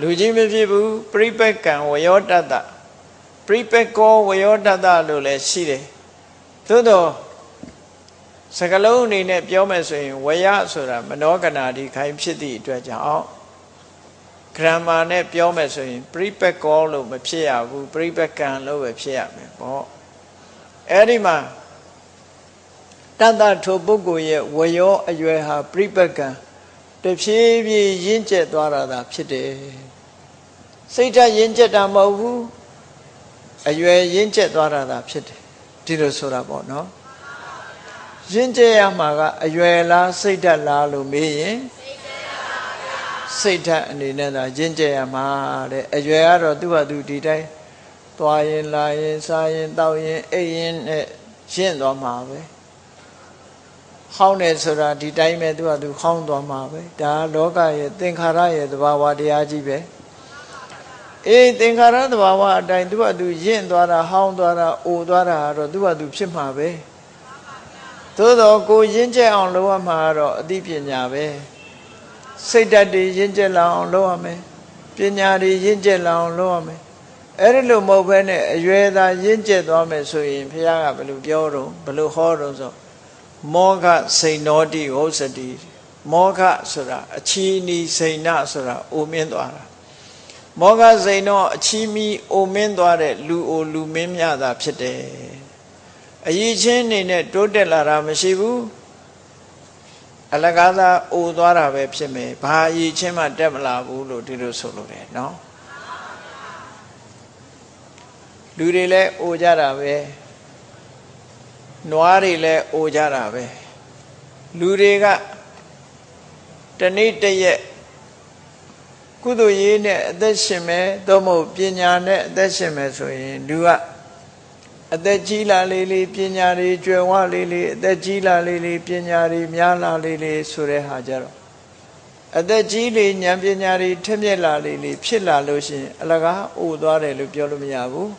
လူကြီးမဖြစ်ဘူးပြိပက်ကံဝယောတတပြိပက်ကောဝယောတတလို့လည်းရှိတယ်သို့တော့စကလုံးအနေနဲ့ပြောမယ်ဆိုရင်ဝယဆိုတာမနောကနာဒီခိုင်းဖြစ်သည့်အတွက်ကြောင့် ဂရမာနဲ့ပြောမယ်ဆိုရင်ပြိပက်ကောလို့မဖြစ်ရဘူးပြိပက်ကံလို့ပဲဖြစ်ရမယ်ပေါ့အဲ့ဒီမှာတတ္တထိုပုဂ္ဂိုလ်ရဲ့ဝယောအရွယ်ဟာပြိပက်ကံတဖြည်းဖြည်းရင့်ကျက်သွားတာသာဖြစ်တယ်စိတ်ဓာတ်ရင့်ကျက်တာမဟုတ်ဘူးအရွယ်ရင့်ကျက်သွားတာသာဖြစ်တယ်ဒီလိုဆိုတာပေါ့နော်ရင့်ကျက်ရမှာကအရွယ်လားစိတ်ဓာတ်လားလို့မေးရင်စိတ် ဓာတ်အနေနဲ့သာရင့်ကျက်ရမှာတဲ့အရွယ်ကတော့သူ့ဟာသူဒီတိုင်းသွားရင်လာရင်စားရင်တောက်ရင်အိပ်ရင်နဲ့ရင့်သွားမှာပဲဟောင်းတယ်ဆိုတာဒီတိုင်းပဲသူကသူဟောင်းသွားမှာပဲဒါလောကရဲ့သင်္ခါရရဲ့သဘာဝတရားကြီးပဲအေးသင်္ခါရသဘာဝအတိုင်းသူကသူရင့်သွားတာဟောင်းသွားတာအိုသွားတာကတော့သူကသူဖြစ်မှာပဲသို့တော့ကိုရင့်ကျက်အောင်လုပ်ရမှာတော့အသိပညာပဲ စိတ်ဓာတ်တွေရင့်ကျက်လာအောင်လုပ်ရမယ်ပညာတွေရင့်ကျက်လာအောင်လုပ်ရမယ်အဲ့ဒီလိုမဟုတ်ဘဲနဲ့အရွယ်သာရင့်ကျက်သွားမယ်ဆိုရင်ဘုရားကဘယ်လိုပြောတော့ဘယ်လိုဟောတော့ဆိုမောဃစိန်နောတိဟောစတိမောဃဆိုတာအချီးနီစိန်နဆိုတာအိုမင်းသွားတာမောဃစိန်နောအချီးမီအိုမင်းသွားတဲ့လူအိုလူမင်းများသာဖြစ်တယ်အရေးချင်းနေနဲ့တိုးတက်လာတာမရှိဘူး အလကားသာအိုသွားတာပဲဖြစ်မယ်ဘာအရေးချင်းမှတက်မလာဘူးလို့ဒီလိုဆိုလိုတယ်နော်လူတွေလည်းအိုကြတာပဲနွားတွေလည်းအိုကြတာပဲလူတွေကတနေ့တရက်ကုသိုလ်ရေးနဲ့အသက်ရှင်မယ်သို့မဟုတ်ပညာနဲ့အသက်ရှင်မယ်ဆိုရင်လူက အသက်ကြီးလာလေးလေးပညာတွေကျွယ်ဝလေးလေးအသက်ကြီးလာလေးလေးပညာတွေများလာလေးလေးဆိုတဲ့ဟာကြတော့အသက်ကြီးလေးဉာဏ်ပညာတွေထက်မြက်လာလေးလေးဖြစ်လာလို့ရှိရင်အလကားအိုသွားတယ်လို့ပြောလို့မရဘူး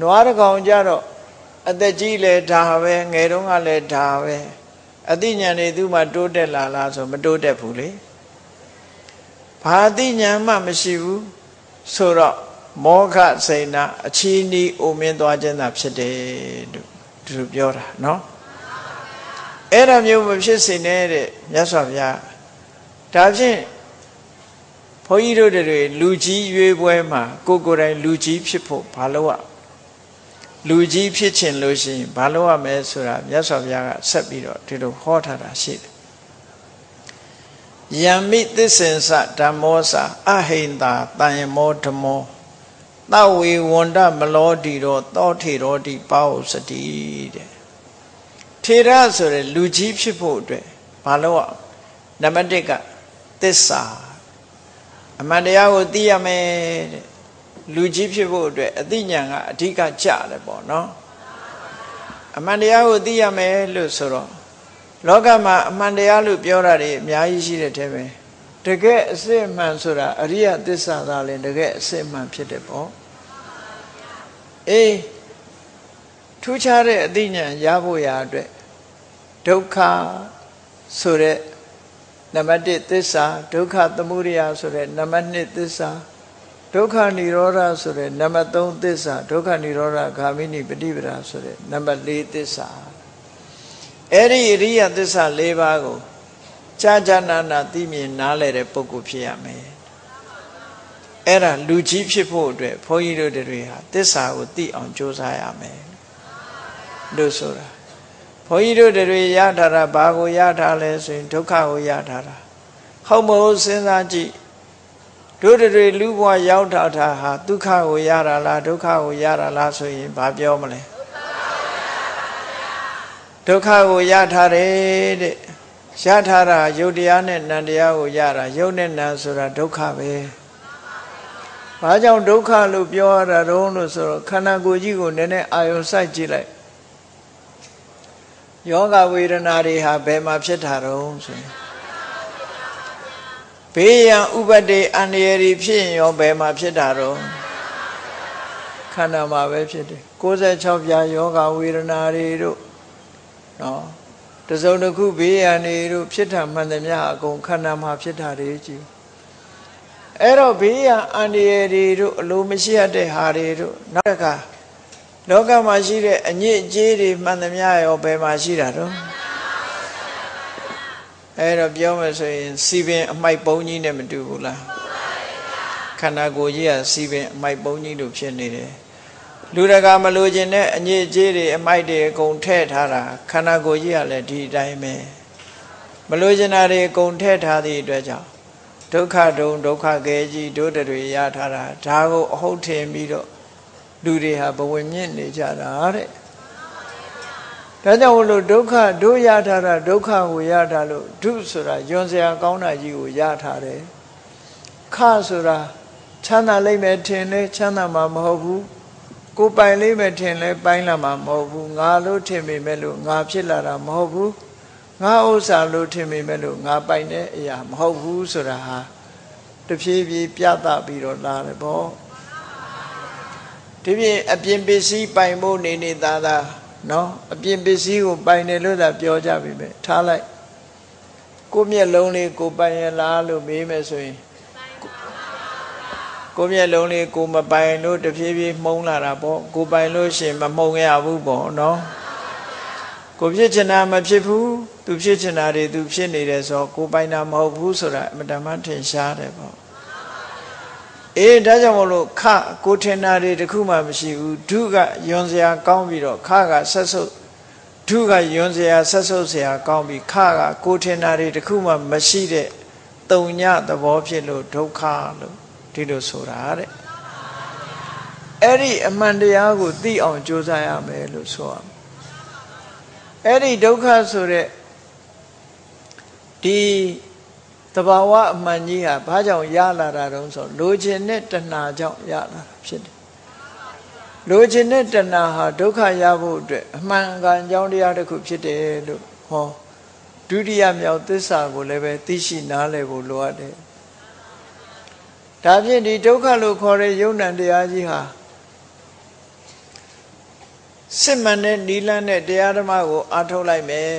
နွားတကောင်ကြတော့အသက်ကြီးလဲဒါပဲငယ်တုန်းကလည်းဒါပဲအသိဉာဏ်တွေသူ့မှာတိုးတက်လာလားဆိုမတိုးတက်ဘူးလေဘာအသိဉာဏ်မှမရှိဘူးဆိုတော့ မောဃစိန်နာအချီးနီးအိုမင်းသွားခြင်းသာဖြစ်တယ်လို့သူပြောတာနော်အဲ့ဒါမျိုးမဖြစ်စေနဲ့တဲ့မြတ်စွာဘုရားဒါဖြင့်ဘုန်းကြီးတို့တွေလူကြီးရွေးပွဲမှာကိုကိုယ်တိုင်လူကြီးဖြစ်ဖို့ဘာလို့อ่ะလူကြီးဖြစ်ခြင်းလို့ရှိရင်ဘာလို့ရမလဲဆိုတာမြတ်စွာဘုရားကဆက်ပြီးတော့ဒီလိုဟောထားတာရှိတယ်။ယံမိသစ္ဆင်္စဓမ္မောစာအဟိန္တာတန်ယမောဓမော သဝေဝန္ဒမလောတိရောသောထေရောတိပါဝစတိတဲ့ထေရဆိုရယ်လူကြီးဖြစ်ဖို့အတွက်ဘာလို့อ่ะနံပါတ်1ကသစ္စာအမှန်တရားကိုသိရမယ်တဲ့လူကြီးဖြစ်ဖို့အတွက်အသိဉာဏ်ကအဓိကကြတယ်ပေါ့နော်အမှန်တရားကိုသိရမယ်လို့ဆိုတော့လောကမှာအမှန်တရားလို့ပြောတာတွေအများကြီးရှိတဲ့ထဲပဲတကယ်အစစ်မှန်ဆိုတာအရိယသစ္စာသာလည်းတကယ်အစစ်မှန်ဖြစ်တယ်ပေါ့ အေးထူးခြားတဲ့အသိဉာဏ်ရဖို့ရာအတွက်ဒုက္ခဆိုတဲ့နံပါတ်1သစ္စာဒုက္ခသမုဒယဆိုတဲ့နံပါတ်2သစ္စာဒုက္ခនិရောဓဆိုတဲ့နံပါတ်3သစ္စာဒုက္ခនិရောဓဂာမိနိပฏิပဒါဆိုတဲ့နံပါတ်4သစ္စာအဲ့ဒီအရိယသစ္စာ၄ပါးကိုကြာကြာနာနာသိမြင်နားလည်တဲ့ပုဂ္ဂိုလ်ဖြစ်ရမယ် ် အဲ့ဒါလူကြီးဖြစ်ဖို့အတွက်ဘုန်းကြီးတို့တွေဟာသစ္စာကိုသိအောင်ကြိုးစားရမယ်လို့ဆိုတာဘုန်းကြီးတို့တွေရထားတာဘာကိုရထားလဲဆိုရင်ဒုက္ခကိုရထားတာဟုတ်မဟုတ်စဉ်းစားကြည့်တို့တွေလူဘဝရောက်တာတာဟာဒုက္ခကိုရတာလားဒုက္ခကိုရတာလားဆိုရင်ဘာပြောမလဲဒုက္ခကိုရထားတယ်တဲ့ရထားတာယုတ်တရားနဲ့နံတရားကိုရတာယုတ်နဲ့နံဆိုတာဒုက္ခပဲ ဘာကြောင့်ဒုက္ခလို့ပြောရတာတုံးလို့ဆိုတော့ခန္ဓာကိုယ်ကြီးကိုနည်းနည်းအာယုံစိုက်ကြည့်လိုက်ယောဂဝေဒနာတွေဟာဘယ်မှာဖြစ်တာတုံးဆိုရင်ဘေးရန်ဥပဒေအန္တရာယ်ဖြစ်ရင်ရောဘယ်မှာဖြစ်တာတော့ခန္ဓာမှာပဲဖြစ်တယ်66ပြာယောဂဝေဒနာတွေတို့နော်တစုံတစ်ခုဘေးရန်တွေတို့ဖြစ်တာမှန်သမျှအကုန်ခန္ဓာမှာဖြစ်တာတွေကြည့် အဲ့တော့ဘေးရန်အန္တရာယ်တွေတို့အလိုမရှိရတဲ့ဟာတွေတို့နောက်တစ်ခါလောကမှာရှိတဲ့အညစ်အကြေးတွေမှန်သမျှရောဘယ်မှာရှိတာတော့အဲ့တော့ပြောမယ်ဆိုရင်စီပင်အမိုက်ပုံးကြီးနဲ့မတူဘူးလားခန္ဓာကိုယ်ကြီးကစီပင်အမိုက်ပုံးကြီးလိုဖြစ်နေတယ်လူတကာမလိုချင်တဲ့အညစ်အကြေးတွေအမိုက်တွေအကုန်ထည့်ထားတာခန္ဓာကိုယ်ကြီးကလည်းဒီအတိုင်းပဲမလိုချင်တာတွေအကုန်ထည့်ထားသည့်အတွက်ကြောင့် ဒုက္ခဒုံဒုက္ခကဲကြီးတို့တွေရထားတာဒါကိုအဟုတ်ထင်ပြီးတော့လူတွေဟာဘဝင်မြင့်နေကြတာတဲ့ဒါကြောင့်လို့ဒုက္ခတို့ရထားတာဒုက္ခကိုရထားလို့ဒုဆိုတာယွန်စရာကောင်းတာကြီးကိုရထားတယ်ခဆိုတာချမ်းသာလိမ့်မယ်ထင်လဲချမ်းသာမှာမဟုတ်ဘူးကိုပိုင်လေးပဲထင်လဲပိုင်းလာမှာမဟုတ်ဘူးငါလို့ထင်မိမဲ့လို့ငါဖြစ်လာတာမဟုတ်ဘူး ငါဥစ္စာလို့ထင်မိမဲ့လို့ငါပိုင်တဲ့အရာမဟုတ်ဘူးဆိုတာဟာတဖြည်းဖြည်းပြသပြီးတော့လာတယ်ပေါ့ဒီပြင်အပြင်ပစ္စည်းပိုင်ဖို့နေနေသားသားနော်အပြင်ပစ္စည်းကိုပိုင်တယ်လို့သာပြောကြပြီပဲထားလိုက်ကိုမျက်လုံးလေးကိုပိုင်ရလားလို့မေးမယ်ဆိုရင်ကိုမျက်လုံးလေးကိုမပိုင်လို့တဖြည်းဖြည်းမှုံးလာတာပေါ့ကိုပိုင်လို့ရှင်မမှုံရဘူးပေါ့နော် ကိုဖြစ်ချင်တာမဖြစ်ဘူးသူဖြစ်ချင်တာတွေသူဖြစ်နေတယ်ဆိုကိုပိုင်တာမဟုတ်ဘူးဆိုတာအမတမထင်ရှားတယ်ပေါ့အေးဒါကြောင့်မလို့ခကိုထင်တာတွေတခုမှမရှိဘူးဒုကယွန်စရာကောင်းပြီးတော့ခကဆက်ဆုပ်ဒုကယွန်စရာဆက်ဆုပ်စရာကောင်းပြီးခကကိုထင်တာတွေတခုမှမရှိတဲ့တုံညသဘောဖြစ်လို့ဒုက္ခလို့ဒီလိုဆိုတာတဲ့အဲ့ဒီအမှန်တရားကိုသိအောင်ကြိုးစားရမယ်လို့ဆိုရမယ် အဲ့ဒီဒုက္ခဆိုတဲ့ဒီတဘာဝအမှန်ကြီးဟာဘာကြောင့်ရလာတာတုံးဆိုလိုချင်တဲ့တဏှာကြောင့်ရလာတာဖြစ်တယ်လိုချင်တဲ့တဏှာဟာဒုက္ခရဖို့အတွက်အမှန်ကန်ကြောင်းတရားတစ်ခုဖြစ်တယ်လို့ဟောဒုတိယမြောက်သစ္စာကိုလည်းပဲသိရှိနားလည်ဖို့လိုအပ်တယ်ဒါဖြင့်ဒီဒုက္ခလို့ခေါ်တဲ့ယုံ nant တရားကြီးဟာ စစ်မှန်တဲ့နိလန်းတဲ့တရားဓမ္မကိုအားထုတ်လိုက်မယ်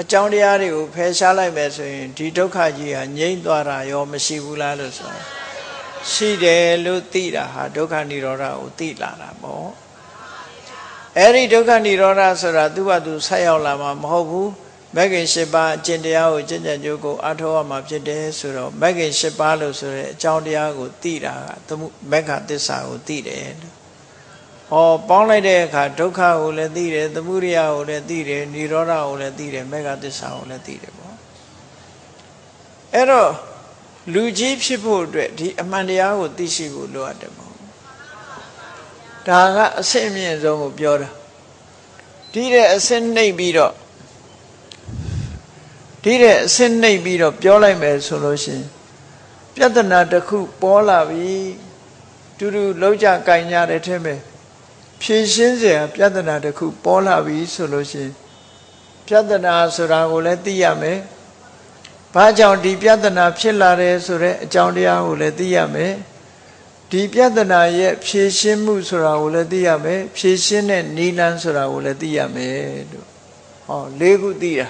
အကြောင်းတရားတွေကိုဖယ်ရှားလိုက်မယ်ဆိုရင်ဒီဒုက္ခကြီးဟာငြိမ့်သွားတာရောမရှိဘူးလားလို့ဆိုရှိတယ်လို့သိတာဟာဒုက္ခនិရောဓကိုသိလာတာပေါ့အဲ့ဒီဒုက္ခនិရောဓဆိုတာသူ့ဘာသူဆက်ရောက်လာမှာမဟုတ်ဘူးမဂ္ဂင်၈ပါးအကျင့်တရားကိုကျင့်ကြံကြိုးကိုအားထုတ်ရမှာဖြစ်တယ်ဆိုတော့မဂ္ဂင်၈ပါးလို့ဆိုတဲ့အကြောင်းတရားကိုသိတာကသမုမဂ္ဂသစ္စာကိုသိတယ် ဟောပေါင်းလိုက်တဲ့အခါဒုက္ခကိုလည်းသိတယ်သမုဒယကိုလည်းသိတယ်និရောဓကိုလည်းသိတယ်မဂ္ဂသစ္စာကိုလည်းသိတယ်ပေါ့အဲ့တော့လူကြီးဖြစ်ဖို့အတွက်ဒီအမှန်တရားကိုသိရှိဖို့လိုအပ်တယ်ပေါ့ဒါကအဆင့်အမြင့်ဆုံးကိုပြောတာဒီတဲ့အဆင့်နှိပ်ပြီးတော့ဒီတဲ့အဆင့်နှိပ်ပြီးတော့ပြောလိုက်မယ်ဆိုလို့ရှိရင်ပြဿနာတစ်ခုပေါ်လာပြီတူတူလောက်ကြကင်ကြတဲ့ထဲမှာ ဖြေရှင်းစရာပြဿနာတစ်ခုပေါ်လာပြီဆိုလို့ရှိရင်ပြဿနာဆိုတာကိုလည်းသိရမယ်။ဘာကြောင့်ဒီပြဿနာဖြစ်လာတယ်ဆိုတဲ့အကြောင်းတရားကိုလည်းသိရမယ်။ဒီပြဿနာရဲ့ဖြေရှင်းမှုဆိုတာကိုလည်းသိရမယ်။ဖြေရှင်းတဲ့နည်းလမ်းဆိုတာကိုလည်းသိရမယ်လို့။ဟောလေးခုသိတာ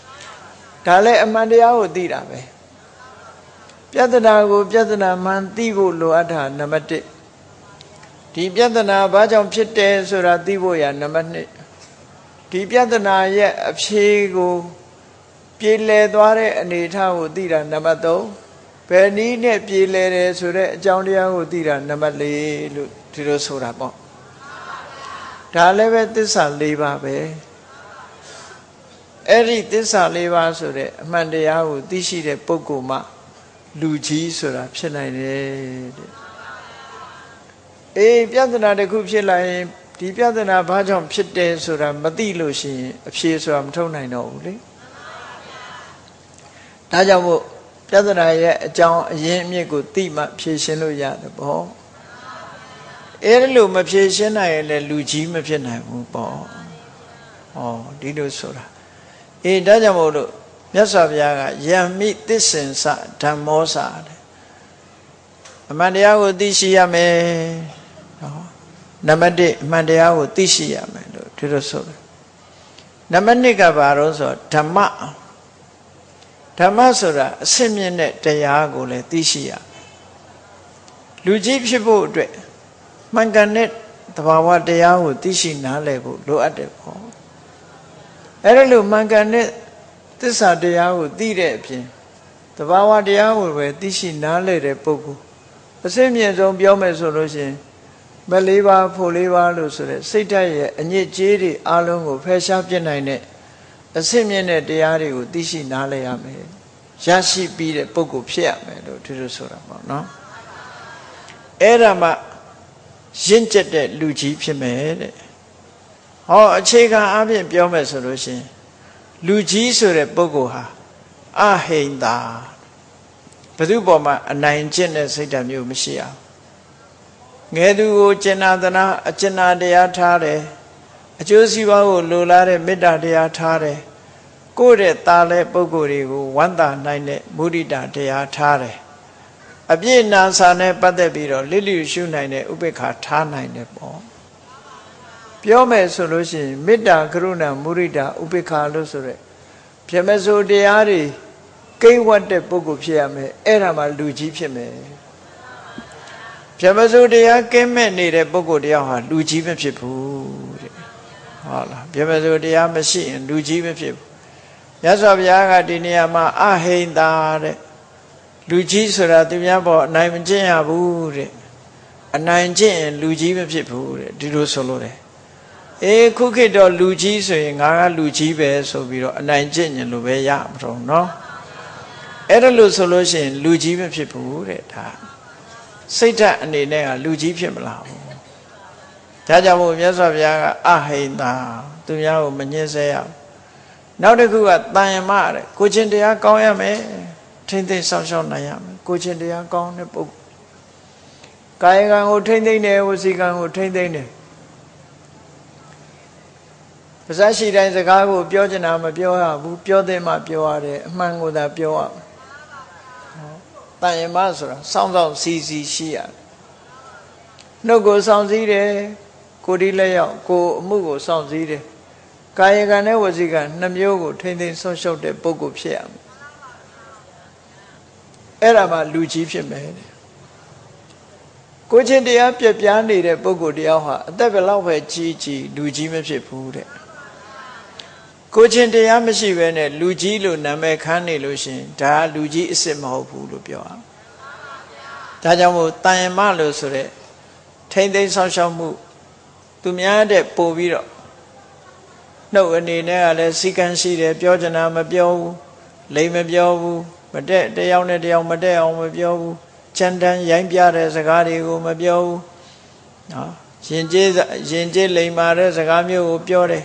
။ဒါလည်းအမှန်တရားကိုသိတာပဲ။ပြဿနာကိုပြဿနာမှန်သိဖို့လိုအပ်တာနံပါတ်1 ဒီပြဿနာဘာကြောင့်ဖြစ်တယ်ဆိုတာသိဖို့ရနံပါတ်1ဒီပြဿနာရဲ့အဖြေကို ပြေလည်သွားတဲ့အနေအထားကိုသိတာနံပါတ်3ဘယ်နည်းနဲ့ပြေလည်တယ်ဆိုတဲ့အကြောင်းတရားကိုသိတာနံပါတ်4လို့ဒီလိုဆိုတာပေါ့ဒါလည်းပဲသစ္စာ၄ပါးပဲအဲ့ဒီသစ္စာ၄ပါးဆိုတဲ့အမှန်တရားကိုသိရှိတဲ့ပုဂ္ဂိုလ်မှလူကြီးဆိုတာဖြစ်နိုင်တယ်တဲ့ အေးပြဿနာတစ်ခုဖြစ်လာရင်ဒီပြဿနာဘာကြောင့်ဖြစ်တယ်ဆိုတာမသိလို့ရှိရင်အဖြေဆိုတာမထုတ်နိုင်တော့ဘူးလေဒါကြောင့်မို့ပြဿနာရဲ့အကြောင်းအရင်းအမြစ်ကိုသိမှဖြေရှင်းလို့ရတယ်ပေါ့အဲ့ဒီလိုမဖြေရှင်းနိုင်ရင်လည်းလူကြီးမဖြစ်နိုင်ဘူးပေါ့ဟောဒီလိုဆိုတာအေးဒါကြောင့်မို့လို့မြတ်စွာဘုရားကယံမိသစ္ဆင်စဓမ္မောစာတဲ့အမှန်တရားကိုသိရှိရမယ် နော်နံပါတ်1အမှန်တရားကိုသိရှိရမယ်လို့ဒီလိုဆိုတယ်နံပါတ်1ကဘာလို့ဆိုဓမ္မဓမ္မဆိုတာအစစ်မြင့်တဲ့တရားကိုလည်းသိရှိရလူကြီးဖြစ်ဖို့အတွက်မှန်ကန်တဲ့သဘာဝတရားကိုသိရှိနားလည်ဖို့လိုအပ်တယ်ပေါ့အဲ့ဒါလို့မှန်ကန်တဲ့သစ္စာတရားကိုသိတဲ့အပြင်တဘာဝတရားကိုပဲသိရှိနားလည်တဲ့ပုဂ္ဂိုလ်အစစ်မြင့်ဆုံးပြောမယ်ဆိုလို့ရှိရင် မလေးပါဖို့လေးပါလို့ဆိုတဲ့စိတ်ဓာတ်ရဲ့အညစ်အကြေးတွေအလုံးကိုဖယ်ရှားပြစ်နိုင်တဲ့အစစ်မြင့်တဲ့တရားတွေကိုသိရှိနားလည်ရမယ်ရရှိပြီးတဲ့ပုဂ္ဂိုလ်ဖြစ်ရမယ်လို့ဒီလိုဆိုတာပေါ့နော်အဲ့ဒါမှရင့်ကျက်တဲ့လူကြီးဖြစ်မယ်တဲ့ဟောအခြေခံအပြင်ပြောမယ်ဆိုလို့ရှိရင်လူကြီးဆိုတဲ့ပုဂ္ဂိုလ်ဟာအဟိန္တာဘယ်သူပေါ်မှာအနိုင်ကျင့်တဲ့စိတ်ဓာတ်မျိုးမရှိအောင် ငယ်သူကိုကျင်နာသနာအကျင်နာတရားထားတယ်အကျိုးစီးပွားကိုလိုလားတဲ့မေတ္တာတရားထားတယ်ကိုယ့်ရဲ့သားလဲပုဂ္ဂိုလ်တွေကိုဝမ်းသာနိုင်တဲ့မုဒိတာတရားထားတယ်အပြည့်နာစာနဲ့ပတ်သက်ပြီးတော့လိလိရှုနိုင်တဲ့ဥပေက္ခထားနိုင်တယ်ပေါ့ပြောမယ်ဆိုလို့ရှိရင်မေတ္တာကရုဏာမုဒိတာဥပေက္ခလို့ဆိုရက်ပြမစိုးတရားတွေကိဝတ်တဲ့ပုဂ္ဂိုလ်ဖြစ်ရမယ်အဲ့ဒါမှလူကြီးဖြစ်မယ် ပြမစိုးတရားကင်းမဲ့နေတဲ့ပုဂ္ဂိုလ်တရားဟာလူကြီးမဖြစ်ဘူးတဲ့ဟုတ်လားပြမစိုးတရားမရှိရင်လူကြီးမဖြစ်ဘူးမြတ်စွာဘုရားကဒီနေရာမှာအဟိန္တာတဲ့လူကြီးဆိုတာသူများပေါ်အနိုင်မကျင့်ရဘူးတဲ့အနိုင်ကျင့်ရင်လူကြီးမဖြစ်ဘူးတဲ့ဒီလိုဆိုလို့တယ်အေးခုခေတ်တော့လူကြီးဆိုရင်ငါကလူကြီးပဲဆိုပြီးတော့အနိုင်ကျင့်ရင်လိုပဲရမှာတော့เนาะအဲ့ဒါလို့ဆိုလို့ရှိရင်လူကြီးမဖြစ်ဘူးတဲ့ဒါ စိတ်ဓာတ်အနေနဲ့ကလူကြီးဖြစ်မလားဘူးဒါကြောင့်မို့မြတ်စွာဘုရားကအဟိန္တာသူများကိုမညှင်းဆဲရဘူးနောက်တစ်ခုကတန်ယမတဲ့ကိုချင်းတရားကောင်းရမယ်ထိမ့်သိမ့်ဆောက်ရှောက်နိုင်ရမယ်ကိုချင်းတရားကောင်းတဲ့ပုဂ္ဂိုလ်ကာယကံကိုထိမ့်သိမ့်တယ်ဝစီကံကိုထိမ့်သိမ့်တယ်ပါဇက်ရှိတိုင်းစကားကိုပြောချင်တာမပြောရဘူးပြောသင့်မှပြောရတယ်အမှန်ကိုသာပြောရမယ် တန်ယမဆိုတာစောင့်စောင့်စီစီရှိရတယ်နှုတ်ကိုစောင့်စည်းတယ်ကိုဒီလက်ရောက်ကိုအမှုကိုစောင့်စည်းတယ်ကာယကံနဲ့ဝစီကံနှစ်မျိုးကိုထိမ့်သိမ်းဆုံးရှုပ်တဲ့ပုဂ္ဂိုလ်ဖြစ်ရမယ်အဲ့ဒါမှလူကြီးဖြစ်မယ်ကိုချင်းတရားပြပြနေတဲ့ပုဂ္ဂိုလ်တရားဟာအသက်ဘယ်လောက်ပဲကြီးကြီးလူကြီးမဖြစ်ဘူးတဲ့ ကိုချင်းတရားမရှိဘဲနဲ့လူကြီးလို့နာမည်ခန်းနေလို့ရှင်ဒါလူကြီးအစ်စ်မဟုတ်ဘူးလို့ပြောအောင်ဒါကြောင့်မို့တန်ယမလို့ဆိုတဲ့ထိမ့်သိမ်းဆောက်ရှောက်မှု သူများတဲ့ပို့ပြီးတော့နှုတ်အနေနဲ့ကလည်းစီကံရှိတယ်ပြောချင်တာမပြောဘူးလိမ်မပြောဘူးမတက်တယောက်နဲ့တယောက်မတက်အောင်မပြောဘူးချမ်းတန်းရိုင်းပြတဲ့စကားတွေကိုမပြောဘူးနော်ရင်ကျေးရင်ကျေးလိမ်မာတဲ့စကားမျိုးကိုပြောတယ်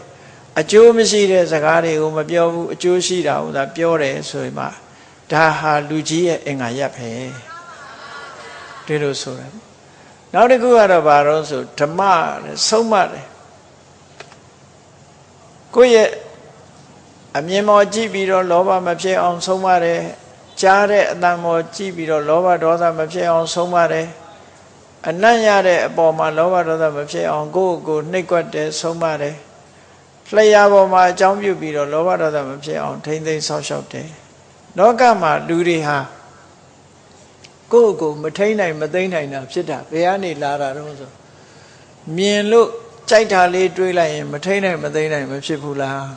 အကျိုးမရှိတဲ့စကားတွေကိုမပြောဘူးအကျိုးရှိတာကိုသာပြောတယ်ဆိုရင်မှဒါဟာလူကြီးရဲ့အင်္ဂါရပ်ပဲဒီလိုဆိုတယ်နောက်တစ်ခုကတော့ဘာလို့ဆိုဓမ္မနဲ့ဆုံးမတယ်ကိုယ့်ရဲ့အမြင်မော်ကြည့်ပြီးတော့လောဘမဖြစ်အောင်ဆုံးမတယ်ကြားတဲ့အတန်မော်ကြည့်ပြီးတော့လောဘဒေါသမဖြစ်အောင်ဆုံးမတယ်အနံ့ရတဲ့အပေါ်မှာလောဘဒေါသမဖြစ်အောင်ကိုယ့်ကိုယ်နှိပ်ကွက်တယ်ဆုံးမတယ် လျှာပေါ်မှာအကြောင်းပြုပြီးတော့လောဘဒေါသမဖြစ်အောင်ထိမ့်သိမ်းဆောက်ရှောက်တယ်လောကမှာလူတွေဟာကိုယ့်ကိုယ်မထိန်နိုင်မသိမ့်နိုင်တာဖြစ်တာဘယ်ကနေလာတာတော့ဆိုမြင်လို့ကြိုက်တာလေးတွေးလိုက်ရင်မထိန်နိုင်မသိမ့်နိုင်မဖြစ်ဘူးလား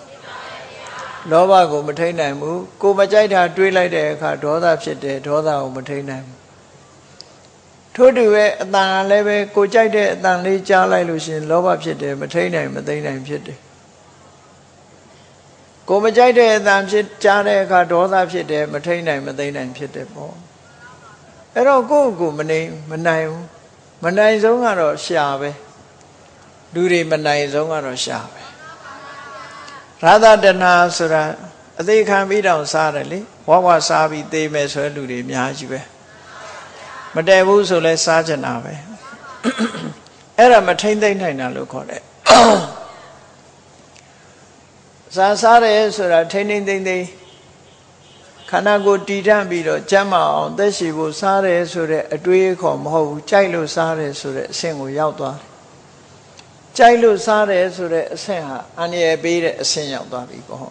လောဘကိုမထိန်နိုင်ဘူးကိုမကြိုက်တာတွေးလိုက်တဲ့အခါဒေါသဖြစ်တယ်ဒေါသကိုမထိန်နိုင်ဘူးထို့တူပဲအတန်လည်းပဲကိုကြိုက်တဲ့အတန်လေးကြားလိုက်လို့ရှင်လောဘဖြစ်တယ်မထိန်နိုင်မသိမ့်နိုင်ဖြစ်တယ် ကိုမကြိုက်တဲ့အတန်ဖြစ်ကြားတဲ့အခါဒေါသဖြစ်တယ်မထိန်နိုင်မသိမ့်နိုင်ဖြစ်တယ်ပေါ့အဲ့တော့ကိုယ့်ကိုမနိုင်မနိုင်ဘူးမနိုင်ဆုံးကတော့ရှာပဲလူတွေမနိုင်ဆုံးကတော့ရှာပဲရာသတနာဆိုတာအသေးခံပြီးတော့စားတယ်လေဝဝစားပြီးသေမယ်ဆိုတဲ့လူတွေအများကြီးပဲမတည်ဘူးဆိုလဲစားချင်တာပဲအဲ့ဒါမထိမ့်သိမ့်နိုင်တာလို့ခေါ်တယ် စားစားတယ်ဆိုတာထိမ့်ထိမ့်သိမ့်သိမ့်ခန္ဓာကိုယ်တည်ထမ်းပြီးတော့ကျမ်းမာအောင်သက်ရှိဖို့စားတယ်ဆိုတဲ့အတွေးခေါ်မဟုတ်ဘူးကြိုက်လို့စားတယ်ဆိုတဲ့အဆင့်ကိုရောက်သွားတယ်ကြိုက်လို့စားတယ်ဆိုတဲ့အဆင့်ဟာအန္တရာယ်ပေးတဲ့အဆင့်ရောက်သွားပြီပေါ့ဒါ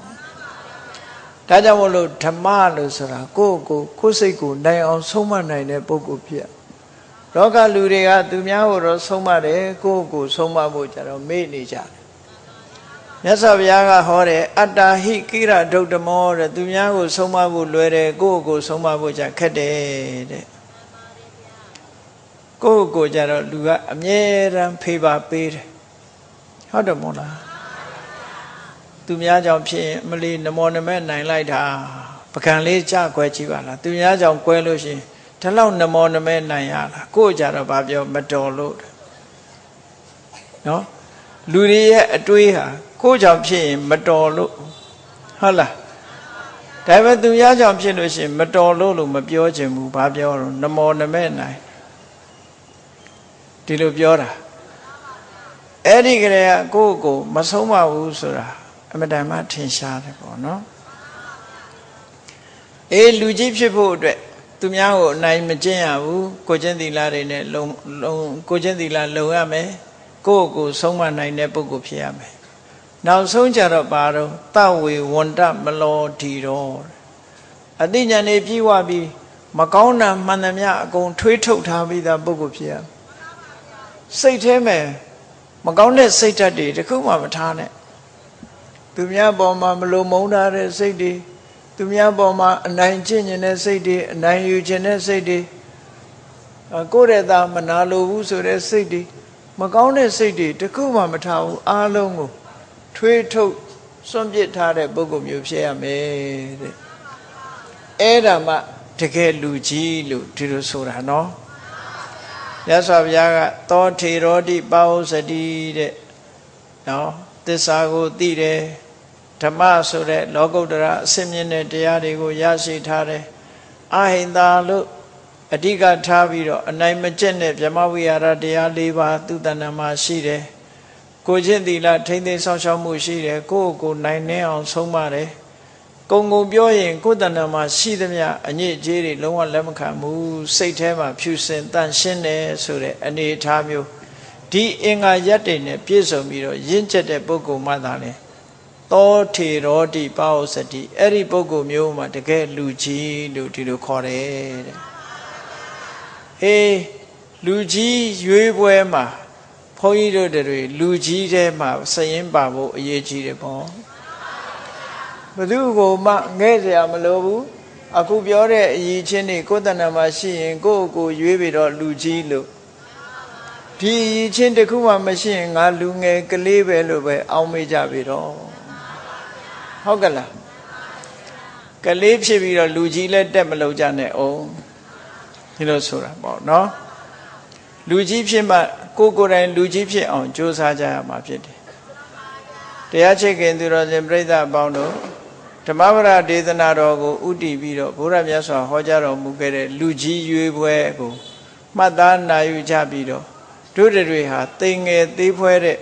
ကြောင့်မို့လို့ဓမ္မလို့ဆိုတာကိုယ့်ကိုကိုယ်စိတ်ကိုနိုင်အောင်ဆုံးမနိုင်တဲ့ပုဂ္ဂိုလ်ဖြစ်လောကလူတွေကသူများကိုတော့ဆုံးမတယ်ကိုယ့်ကိုဆုံးမဖို့ကြတော့မေ့နေကြတယ် မြတ်စွာဘုရားကဟောတယ်အတ္တာဟိကိရဒုတ်တမောတဲ့သူများကို ဆုံးမဖို့လွယ်တယ်ကိုယ့်ကိုဆုံးမဖို့ကြခက်တယ်တဲ့ကိုယ့်ကိုကြတော့လူကအမြဲတမ်းဖေးပါပေးတယ်ဟုတ်တယ်မို့လားသူများကြောင့်ဖြစ်ရင်မလီနမောနမဲနိုင်လိုက်တာပကံလေးကြခွဲကြည့်ပါလားသူများကြောင့်ကွဲလို့ရှိရင်ဒီလောက်နမောနမဲနိုင်ရလားကိုယ်ကြတော့ဗာပြောမတော်လို့နော်လူတွေရဲ့အတွေးဟာ ကိုယ်ကြောင့်ဖြစ်ရင်မတော်လို့ဟုတ်လားဒါပေမဲ့သူများကြောင့်ဖြစ်လို့ရှိရင် မတော်လို့လို့မပြောချင်ဘူးဘာပြောတော့နမောနမဲနိုင်ဒီလိုပြောတာအဲ့ဒီကလေးကကိုယ့်ကိုမဆုံးမဘူးဆိုတာအမတန်မှထင်ရှားတယ်ပေါ့နော်အေးလူကြီးဖြစ်ဖို့အတွက်သူများကိုအနိုင်မကျင့်ရဘူးကိုချင်းသီလတွေနဲ့လုံလုံကိုချင်းသီလလုံရမယ်ကိုယ့်ကိုဆုံးမနိုင်တဲ့ပုဂ္ဂိုလ်ဖြစ်ရမယ် နောက်ဆုံးကြတော့ပါတော့တဝေဝန္တမလောဒီတော့အသိဉာဏ်တွေပြီးွားပြီးမကောင်းတာမှန်သမျှအကုန်ထွေးထုတ်ထားပြီးသားပုဂ္ဂိုလ်ဖြစ်ရစိတ်ထဲမှာမကောင်းတဲ့စိတ်ဓာတ်တွေတခုမှမထားနဲ့သူများပေါ်မှာမလိုမုန်းထားတဲ့စိတ်တွေသူများပေါ်မှာအနိုင်ကျင့်နေတဲ့စိတ်တွေအနိုင်ယူခြင်းတဲ့စိတ်တွေကိုယ့်ရဲ့သားမနာလိုဘူးဆိုတဲ့စိတ်တွေမကောင်းတဲ့စိတ်တွေတခုမှမထားဘူးအားလုံးကို ထွေးထုတ်စွန့်ပစ်ထားတဲ့ပုဂ္ဂိုလ်မျိုးဖြစ်ရမယ်တဲ့အဲ့ဒါမှတကယ်လူကြီးလို့ဒီလိုဆိုတာနော်မြတ်စွာဘုရားကသောထေရောတိပါဝစတိတဲ့နော်သစ္စာကိုသိတယ်ဓမ္မဆိုတဲ့လောကုတ္တရာအစင်မြင့်တဲ့တရားတွေကိုရရှိထားတယ်အဟိန္တာလို့အဓိကထားပြီးတော့အနိုင်မကျင့်တဲ့ဗြဟ္မဝိဟာရတရား၄ပါးသူတဏ္ဍမှာရှိတယ် ကိုချင်းသီလထိမ့်သိမ်းဆောင်ရှောက်မှုရှိတယ်ကိုယ့်ကိုနိုင်နှင်းအောင်ဆုံးမတယ်ကုံကုံပြောရင်ကိုယ်တဏ္ဍမှာရှိသမျှအညစ်အကြေးတွေလုံးဝလက်မခံဘူးစိတ်ထဲမှာဖြူစင်တန့်ရှင်းတယ်ဆိုတဲ့အနေအထားမျိုးဒီအင်္ဂါရက်တွေနဲ့ပြည့်စုံပြီးတော့ရင့်ကျက်တဲ့ပုဂ္ဂိုလ်မှသာလေသောထေရောတိပါဝစတိအဲ့ဒီပုဂ္ဂိုလ်မျိုးမှာတကယ်လူကြီးလို့ဒီလိုခေါ်တယ်တဲ့အေးလူကြီးရွေးပွဲမှာ ဘုန်းကြီးတို့တွေလူကြီးထဲမှာစရင်ပါဖို့အရေးကြီးတယ်ပေါ့ဘသူကိုမှငဲ့เสียမလိုဘူးအခုပြောတဲ့အရေးချင်းတွေကိုယ်တဏ္ဍာမှာရှိရင်ကိုယ့်ကိုရွေးပြီးတော့လူကြီးလို့ဒီအရေးချင်းတစ်ခုမှမရှိရင်ငါလူငယ်ကလေးပဲလို့ပဲအောင်းမေးကြပြီတော့ဟုတ်ကလားကလေးဖြစ်ပြီးတော့လူကြီးလည်းတက်မလို့ကြနဲ့အောင်ဒီလိုဆိုတာပေါ့နော်လူကြီးဖြစ်မှ ကိုကိုယ်တိုင်လူကြီးဖြစ်အောင်ကြိုးစားကြရမှာဖြစ်တယ်တရားချစ်ခင်သူတော်စင်ပြိဿအပေါင်းတို့ဓမ္မပဒဒေသနာတော်ကိုဥတည်ပြီးတော့ဘုရားမြတ်စွာဟောကြားတော်မူခဲ့တဲ့လူကြီးရွေးပွဲကိုမှတ်သားနိုင်ယူကြပြီးတော့တို့တွေဟာတိမ်ငယ်သေးဖွဲတဲ့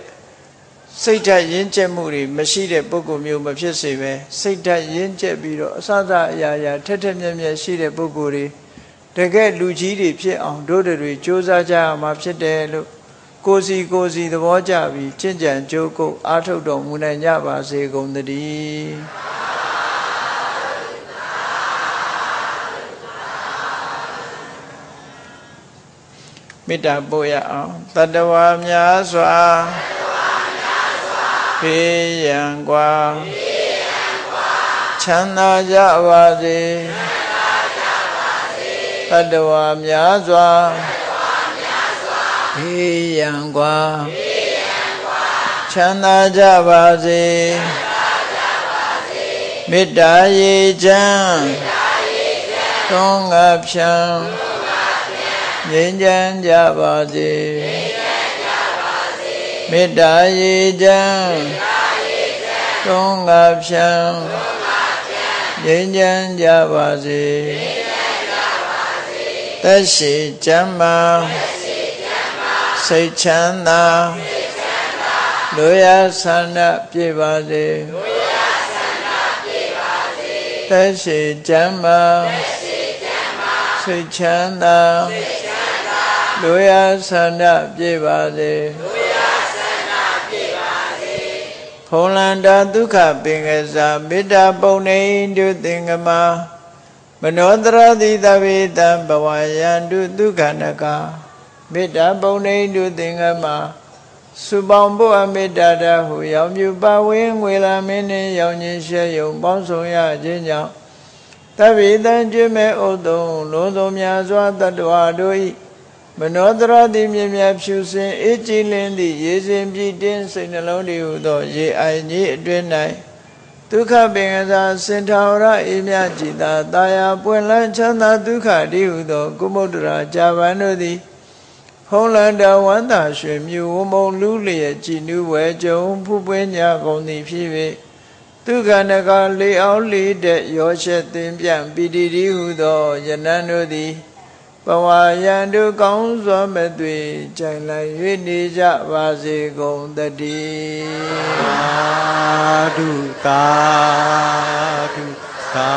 စိတ်ဓာတ်ရင်းကျက်မှုတွေမရှိတဲ့ပုဂ္ဂိုလ်မျိုးမဖြစ်စေပဲစိတ်ဓာတ်ရင်းကျက်ပြီးတော့အစစအရာရာထက်ထက်မြက်မြက်ရှိတဲ့ပုဂ္ဂိုလ်တွေတကယ်လူကြီးတွေဖြစ်အောင်တို့တွေစ조사ကြရမှာဖြစ်တယ်လို့ ကိုစီကိုစီသဘောကျပြီးကျင့်ကြံကြိုးကုပ်အားထုတ်တော်မူနိုင်ကြပါစေကုန်သတည်းမေတ္တာပို့ရအောင်တတဝါများစွာဖေးရန်กว่าချမ်းသာကြပါစေတတဝါများစွာ ဖေးရန်กว่าချမ်းသာကြပါစေမေတ္တာရေချမ်းသွန်ငါဖြံငြိမ်းချမ်းကြပါစေမေတ္တာရေချမ်းသွန်ငါဖြံငြိမ်းချမ်းကြပါစေသက်ရှိချမ်းသာ စိတ်ချမ်းသာလူရဆန္ဒပြေပါစေသက်ရှိချမ်းသာစိတ်ချမ်းသာလူရဆန္ဒပြေပါစေလူရဆန္ဒဖုံလန္တာဒုက္ခပင်ကစားမေတ္တာပုံနေတုသင်္ကမမနောတရတိသဗ္ဗေတံဘဝယန္တုဒုက္ခနက မေတ္တာပုံနေတုသင်္ကမစုပေါင်းဖို့အမေတ္တာတဟုရောင်မြူပါဝင်းငွေလာမင်းနှင့်ရောင်ခြင်းရှဲယုံပေါင်းဆောင်ရခြင်းကြောင့်သဗ္ဗေတံကျွေးမဲ့ဥဒုံလုံးစုံများစွာတတ္တဝါတို့၏မနောတရတိမြင်မြဖြူစင်အေးကြည်လင်းသည့်ရေစဉ်ပြည့်တင်းစိတ်နှလုံးတည်ဟုသော ရေအိုင်ကြီးအတွင်း၌ဒုက္ခပင်ကစားစင်ထာဝရအေးမြကြည်သာတာယာပွင့်လန်းချမ်းသာဒုက္ခတည်ဟုသော ကုမုဒ္ဒရာဂျာဗန်တို့သည် ဖုံးလန်တော်ဝန္တာရွှေမြူဝမုံလူလျက်ကြည်နူးဝဲကြုံဖူးပွင့်ညာကုန်သည်ဖြစ်၍ဒုက္ခနကလေအောင်လေးတဲ့ရောချက်သင်ပြန်ပီတိတိဟုသောယနန်တို့သည်ဘဝယံတို့ကောင်းစွာမသွေကြိုင်လိုက်၍နေကြပါစေကုန်တည်းသာဓုသာဓုသာ